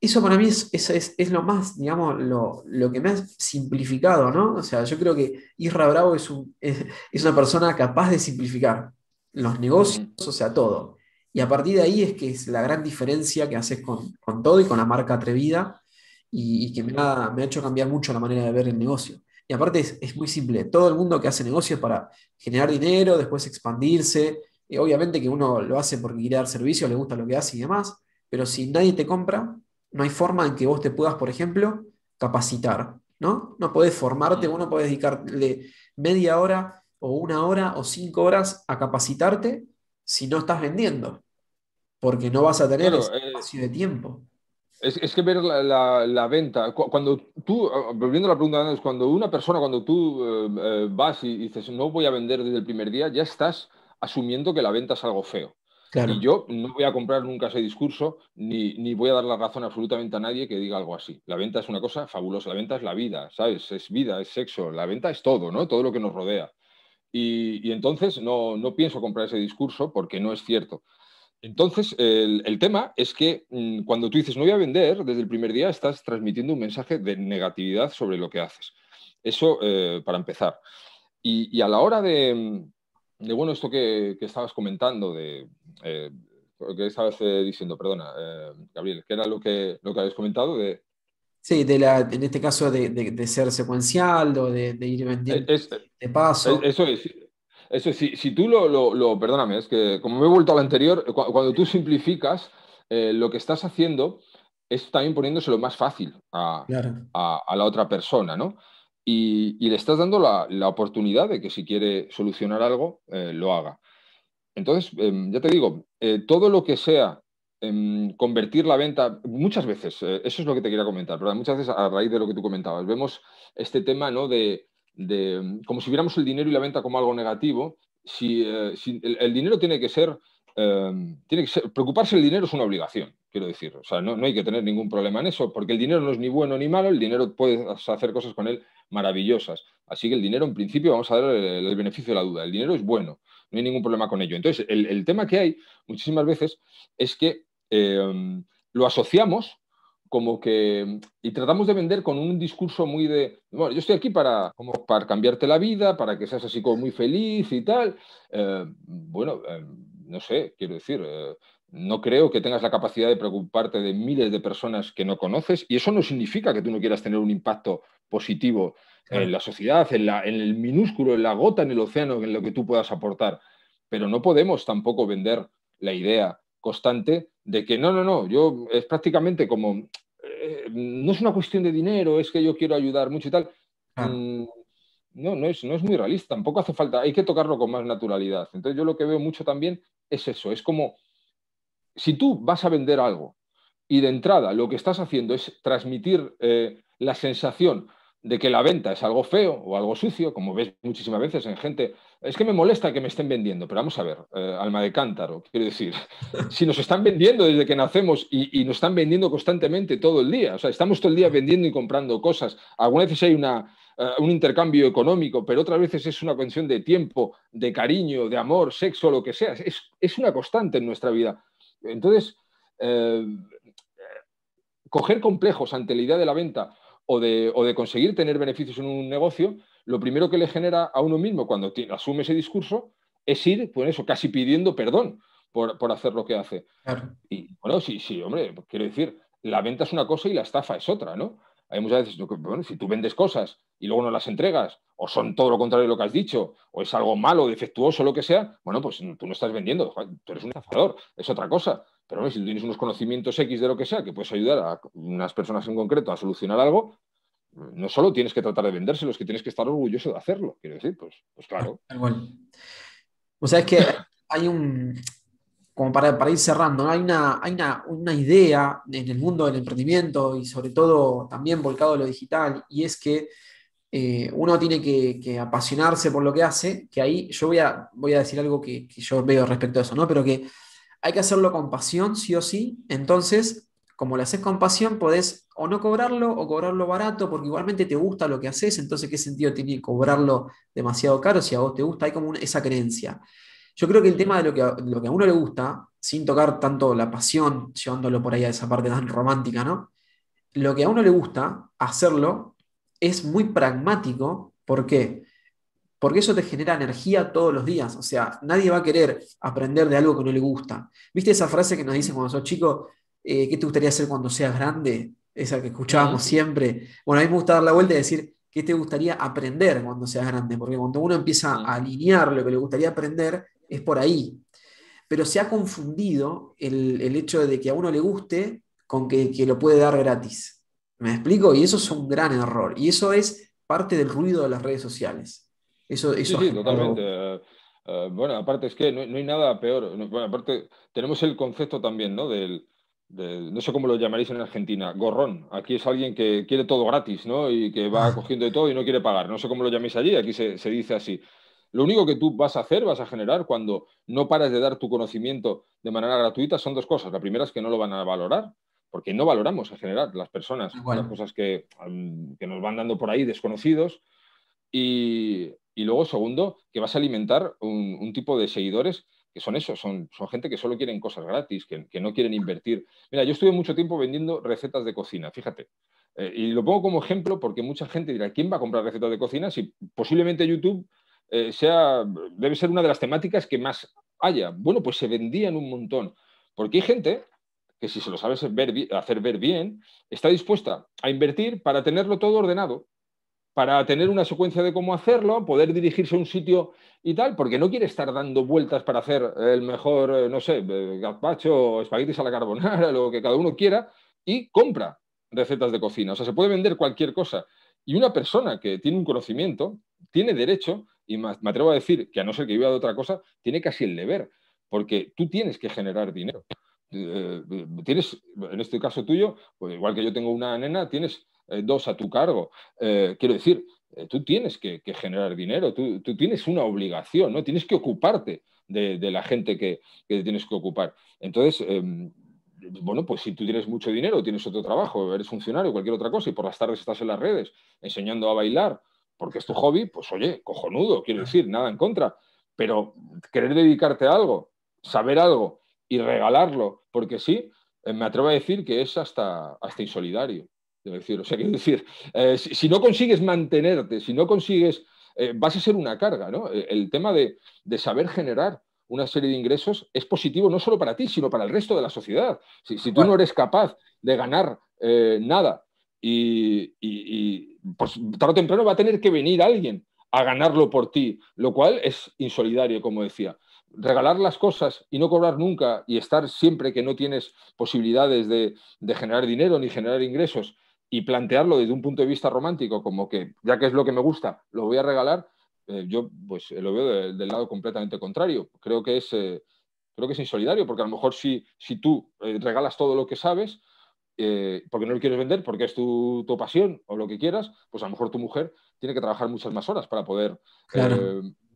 Eso para mí es, es, lo más, digamos, lo, que me ha simplificado, ¿no? O sea, yo creo que Isra Bravo es, un, es, una persona capaz de simplificar los negocios, o sea, todo. Y a partir de ahí es que es la gran diferencia que haces con, todo y con la marca atrevida y, que me ha, me ha hecho cambiar mucho la manera de ver el negocio. Y aparte es, muy simple, todo el mundo que hace negocios para generar dinero, después expandirse, y obviamente que uno lo hace porque quiere dar servicio, le gusta lo que hace y demás, pero si nadie te compra, no hay forma en que vos te puedas, por ejemplo, capacitar, ¿no? No podés formarte, uno puede dedicarle media hora o una hora o cinco horas a capacitarte si no estás vendiendo, porque no vas a tener ese eh, espacio de tiempo. Es, que ver la, venta, cuando tú, ah, volviendo a la pregunta, es cuando una persona, cuando tú eh, eh, vas y dices, no voy a vender desde el primer día, ya estás asumiendo que la venta es algo feo. Y yo no voy a comprar nunca ese discurso, ni, ni, voy a dar la razón absolutamente a nadie que diga algo así. La venta es una cosa fabulosa, la venta es la vida, ¿sabes? Es vida, es sexo, la venta es todo, ¿no? Todo lo que nos rodea. Y, y entonces no, no pienso comprar ese discurso porque no es cierto. Entonces, el, tema es que mm, cuando tú dices no voy a vender, desde el primer día estás transmitiendo un mensaje de negatividad sobre lo que haces. Eso eh, para empezar. Y, a la hora de, bueno, esto que, estabas comentando, de, eh, que estabas eh, diciendo, perdona, Gabriel, ¿qué era lo que, lo que habías comentado? De... Sí, de la, en este caso de, ser secuencial o de, ir vendiendo de paso. eso es, eso si, si tú lo, perdóname, es que como me he vuelto al anterior, cuando tú simplificas, eh, lo que estás haciendo es también poniéndoselo más fácil a, la otra persona, ¿no? Y, le estás dando la, oportunidad de que si quiere solucionar algo, eh, lo haga. Entonces, em, ya te digo, eh, todo lo que sea em, convertir la venta, muchas veces, eso es lo que te quería comentar, pero muchas veces a raíz de lo que tú comentabas, vemos este tema ¿no? de, de, como si viéramos el dinero y la venta como algo negativo, si, eh, el, dinero tiene que ser, eh, tiene que preocuparse el dinero es una obligación, quiero decir, o sea, no, no, hay que tener ningún problema en eso, porque el dinero no es ni bueno ni malo, el dinero puedes hacer cosas con él maravillosas, así que el dinero en principio vamos a dar el, beneficio de la duda, el dinero es bueno, no hay ningún problema con ello. Entonces, el, tema que hay muchísimas veces es que eh, lo asociamos como que, y tratamos de vender con un discurso muy de, bueno, yo estoy aquí para, como para cambiarte la vida, para que seas así como muy feliz y tal. Eh, bueno, eh, no sé, quiero decir, eh, no creo que tengas la capacidad de preocuparte de miles de personas que no conoces y eso no significa que tú no quieras tener un impacto positivo en la sociedad, en, la, en el minúsculo, en la gota en el océano, en lo que tú puedas aportar. Pero no podemos tampoco vender la idea constante de que no, no, no, yo es prácticamente como, eh, no es una cuestión de dinero, es que yo quiero ayudar mucho y tal. Mm, no, no es, no es muy realista, tampoco hace falta, hay que tocarlo con más naturalidad. Entonces yo lo que veo mucho también es eso, es como si tú vas a vender algo y de entrada lo que estás haciendo es transmitir eh, la sensación de que la venta es algo feo o algo sucio, como ves muchísimas veces en gente, es que me molesta que me estén vendiendo, pero vamos a ver, eh, alma de cántaro, quiero decir, si nos están vendiendo desde que nacemos y, nos están vendiendo constantemente todo el día, o sea, estamos todo el día vendiendo y comprando cosas, algunas veces hay una, eh, un intercambio económico, pero otras veces es una cuestión de tiempo, de cariño, de amor, sexo, lo que sea, es, es una constante en nuestra vida. Entonces, eh, coger complejos ante la idea de la venta o de, conseguir tener beneficios en un negocio, lo primero que le genera a uno mismo cuando asume ese discurso es ir, pues eso, casi pidiendo perdón por, hacer lo que hace. Y bueno, sí, sí, hombre, quiero decir, la venta es una cosa y la estafa es otra, ¿no? Hay muchas veces, bueno, si tú vendes cosas y luego no las entregas, o son todo lo contrario de lo que has dicho, o es algo malo, defectuoso, lo que sea, bueno, pues tú no estás vendiendo, tú eres un estafador, es otra cosa. Pero si tú tienes unos conocimientos X de lo que sea, que puedes ayudar a unas personas en concreto a solucionar algo, no solo tienes que tratar de vendérselos, que tienes que estar orgulloso de hacerlo. Quiero decir, pues, pues claro. Bueno. O sea, es que hay un, como para, para ir cerrando, hay, una, hay una, idea en el mundo del emprendimiento y sobre todo también volcado a lo digital, y es que eh, uno tiene que, apasionarse por lo que hace, que ahí yo voy a, voy a decir algo que, que yo veo respecto a eso, ¿no? Pero que hay que hacerlo con pasión, sí o sí. Entonces, como lo haces con pasión, podés o no cobrarlo o cobrarlo barato, porque igualmente te gusta lo que haces, entonces, ¿qué sentido tiene cobrarlo demasiado caro si a vos te gusta? Hay como esa creencia. Yo creo que el tema de lo que, a uno le gusta, sin tocar tanto la pasión, llevándolo por ahí a esa parte tan romántica, ¿no? Lo que a uno le gusta hacerlo es muy pragmático. ¿Por qué? Porque eso te genera energía todos los días. O sea, nadie va a querer aprender de algo que no le gusta. ¿Viste esa frase que nos dicen cuando sos chico? Eh, ¿Qué te gustaría hacer cuando seas grande? Esa que escuchábamos siempre. Bueno, a mí me gusta dar la vuelta y decir, ¿qué te gustaría aprender cuando seas grande? Porque cuando uno empieza a alinear lo que le gustaría aprender, es por ahí. Pero se ha confundido el, hecho de que a uno le guste con que, que lo puede dar gratis. ¿Me explico? Y eso es un gran error. Y eso es parte del ruido de las redes sociales. Eso, eso sí, sí, totalmente. Eh, eh, bueno, aparte es que no, hay nada peor. Bueno, aparte tenemos el concepto también, ¿no? Del, no sé cómo lo llamaréis en Argentina, gorrón. Aquí es alguien que quiere todo gratis, ¿no? Y que va cogiendo de todo y no quiere pagar. No sé cómo lo llaméis allí, aquí se, se dice así. Lo único que tú vas a hacer, vas a generar cuando no paras de dar tu conocimiento de manera gratuita son dos cosas. La primera es que no lo van a valorar, porque no valoramos en general las personas, las cosas que, que, nos van dando por ahí desconocidos. Y, y luego, segundo, que vas a alimentar un, tipo de seguidores que son eso, son, son gente que solo quieren cosas gratis, que, no quieren invertir. Mira, yo estuve mucho tiempo vendiendo recetas de cocina, fíjate. Eh, y lo pongo como ejemplo porque mucha gente dirá, ¿quién va a comprar recetas de cocina si posiblemente YouTube eh, sea, debe ser una de las temáticas que más haya? Bueno, pues se vendían un montón. Porque hay gente que si se lo sabes hacer ver bien, está dispuesta a invertir para tenerlo todo ordenado para tener una secuencia de cómo hacerlo, poder dirigirse a un sitio y tal, porque no quiere estar dando vueltas para hacer el mejor, eh, no sé, eh, gazpacho, espaguetis a la carbonara, lo que cada uno quiera, y compra recetas de cocina. O sea, se puede vender cualquier cosa. Y una persona que tiene un conocimiento tiene derecho, y me atrevo a decir que a no ser que viva de otra cosa, tiene casi el deber, porque tú tienes que generar dinero. Eh, tienes, en este caso tuyo, pues igual que yo tengo una nena, tienes eh, dos a tu cargo. Eh, quiero decir, eh, tú tienes que, generar dinero, tú, tienes una obligación, ¿no? Tienes que ocuparte de, la gente que, tienes que ocupar. Entonces, em, bueno, pues si tú tienes mucho dinero, tienes otro trabajo, eres funcionario, cualquier otra cosa, y por las tardes estás en las redes enseñando a bailar, porque es tu hobby, pues oye, cojonudo, quiero decir, nada en contra. Pero querer dedicarte a algo, saber algo y regalarlo, porque sí, me atrevo a decir que es hasta, hasta insolidario. Decir, o sea, quiero decir, eh, si, no consigues mantenerte, si no consigues, eh, vas a ser una carga, ¿no? El tema de, saber generar una serie de ingresos es positivo no solo para ti, sino para el resto de la sociedad. Si, tú no eres capaz de ganar nada y, y, pues tarde o temprano va a tener que venir alguien a ganarlo por ti, lo cual es insolidario, como decía regalar las cosas y no cobrar nunca y estar siempre que no tienes posibilidades de, generar dinero ni generar ingresos y plantearlo desde un punto de vista romántico, como que ya que es lo que me gusta, lo voy a regalar, eh, yo pues lo veo del lado completamente contrario. Creo que es, eh, creo que es insolidario, porque a lo mejor si, si tú eh, regalas todo lo que sabes, porque no lo quieres vender, porque es tu, tu, pasión o lo que quieras, pues a lo mejor tu mujer tiene que trabajar muchas más horas para poder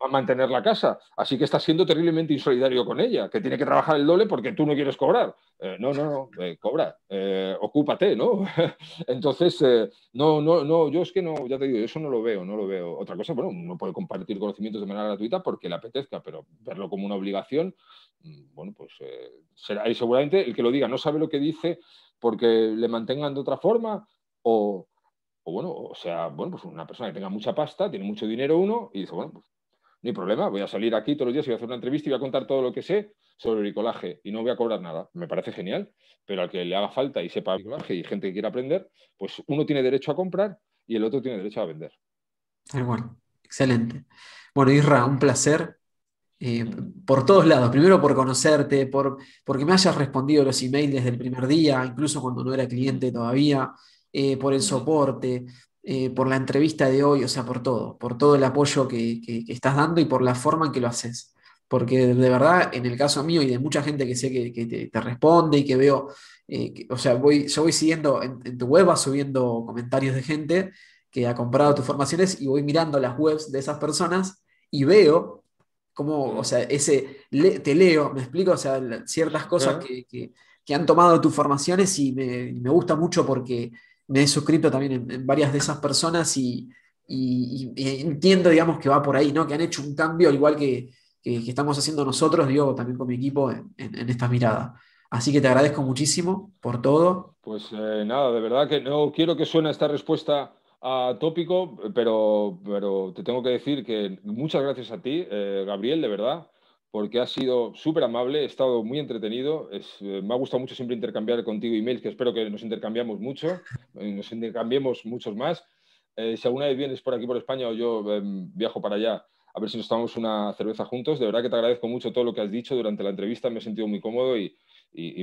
a mantener la casa. Así que estás siendo terriblemente insolidario con ella, que tiene que trabajar el doble porque tú no quieres cobrar. Eh, no, no, no, eh, cobra, eh, ocúpate, ¿no? Entonces, no, no, no, yo es que no, ya te digo, eso no lo veo, no lo veo. Otra cosa, bueno, uno puede compartir conocimientos de manera gratuita porque le apetezca, pero verlo como una obligación, mm, bueno, pues será, y seguramente el que lo diga no sabe lo que dice porque le mantengan de otra forma o, o bueno, o sea, bueno, pues una persona que tenga mucha pasta, tiene mucho dinero uno y dice, bueno, pues no hay problema, voy a salir aquí todos los días y voy a hacer una entrevista y voy a contar todo lo que sé sobre bricolaje y no voy a cobrar nada. Me parece genial, pero al que le haga falta y sepa bricolaje y gente que quiera aprender, pues uno tiene derecho a comprar y el otro tiene derecho a vender. Bueno, excelente. Bueno, Isra, un placer. Eh, por todos lados, primero por conocerte, por, porque me hayas respondido los emails desde el primer día, incluso cuando no era cliente todavía, eh, por el soporte, eh, por la entrevista de hoy, o sea, por todo, por todo el apoyo que, estás dando y por la forma en que lo haces. Porque de verdad, en el caso mío y de mucha gente que sé que, te, responde y que veo, eh, o sea, voy, yo voy siguiendo en, tu web, vas subiendo comentarios de gente que ha comprado tus formaciones y voy mirando las webs de esas personas y veo cómo, o sea, ese, te leo, me explico, o sea, ciertas cosas que, han tomado tus formaciones y me, me gusta mucho porque me he suscrito también en, varias de esas personas y, entiendo, digamos, que va por ahí, ¿no? Que han hecho un cambio, al igual que, estamos haciendo nosotros, digo, también con mi equipo en, esta mirada. Así que te agradezco muchísimo por todo. Pues eh, nada, de verdad que no quiero que suene esta respuesta a tópico, pero, pero te tengo que decir que muchas gracias a ti, eh, Gabriel, de verdad porque ha sido súper amable, he estado muy entretenido, eh, me ha gustado mucho siempre intercambiar contigo emails, que espero que nos intercambiamos mucho, eh, nos intercambiemos muchos más. Eh, si alguna vez vienes por aquí por España o yo em, viajo para allá, a ver si nos tomamos una cerveza juntos. De verdad que te agradezco mucho todo lo que has dicho durante la entrevista, me he sentido muy cómodo y,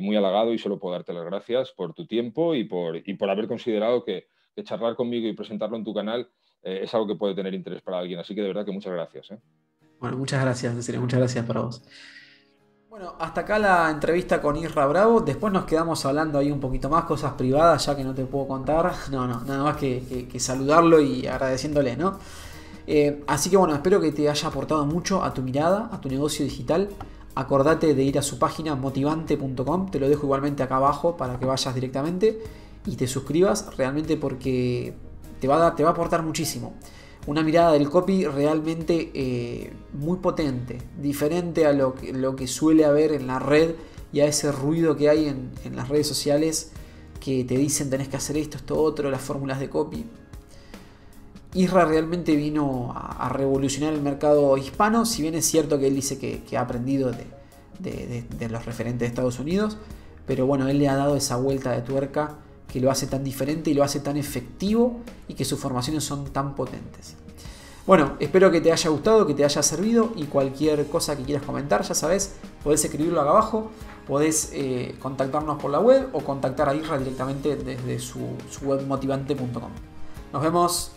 muy halagado y solo puedo darte las gracias por tu tiempo y por, por haber considerado que, charlar conmigo y presentarlo en tu canal es algo que puede tener interés para alguien. Así que de verdad que muchas gracias. Bueno, muchas gracias, Cecilia, muchas gracias para vos. Bueno, hasta acá la entrevista con Isra Bravo. Después nos quedamos hablando ahí un poquito más, cosas privadas, ya que no te puedo contar. No, no, nada más que, saludarlo y agradeciéndole, ¿no? Eh, así que bueno, espero que te haya aportado mucho a tu mirada, a tu negocio digital. Acordate de ir a su página motivante.com, te lo dejo igualmente acá abajo para que vayas directamente y te suscribas realmente porque te va a, te va a aportar muchísimo una mirada del copy realmente eh, muy potente, diferente a lo que, lo que, suele haber en la red y a ese ruido que hay en, las redes sociales que te dicen tenés que hacer esto, esto, otro, las fórmulas de copy. Isra realmente vino a, revolucionar el mercado hispano, si bien es cierto que él dice que, ha aprendido de, de los referentes de Estados Unidos, pero bueno, él le ha dado esa vuelta de tuerca que lo hace tan diferente y lo hace tan efectivo y que sus formaciones son tan potentes. Bueno, espero que te haya gustado, que te haya servido y cualquier cosa que quieras comentar, ya sabes, podés escribirlo acá abajo, podés eh, contactarnos por la web o contactar a Isra directamente desde su web motivante.com. Nos vemos.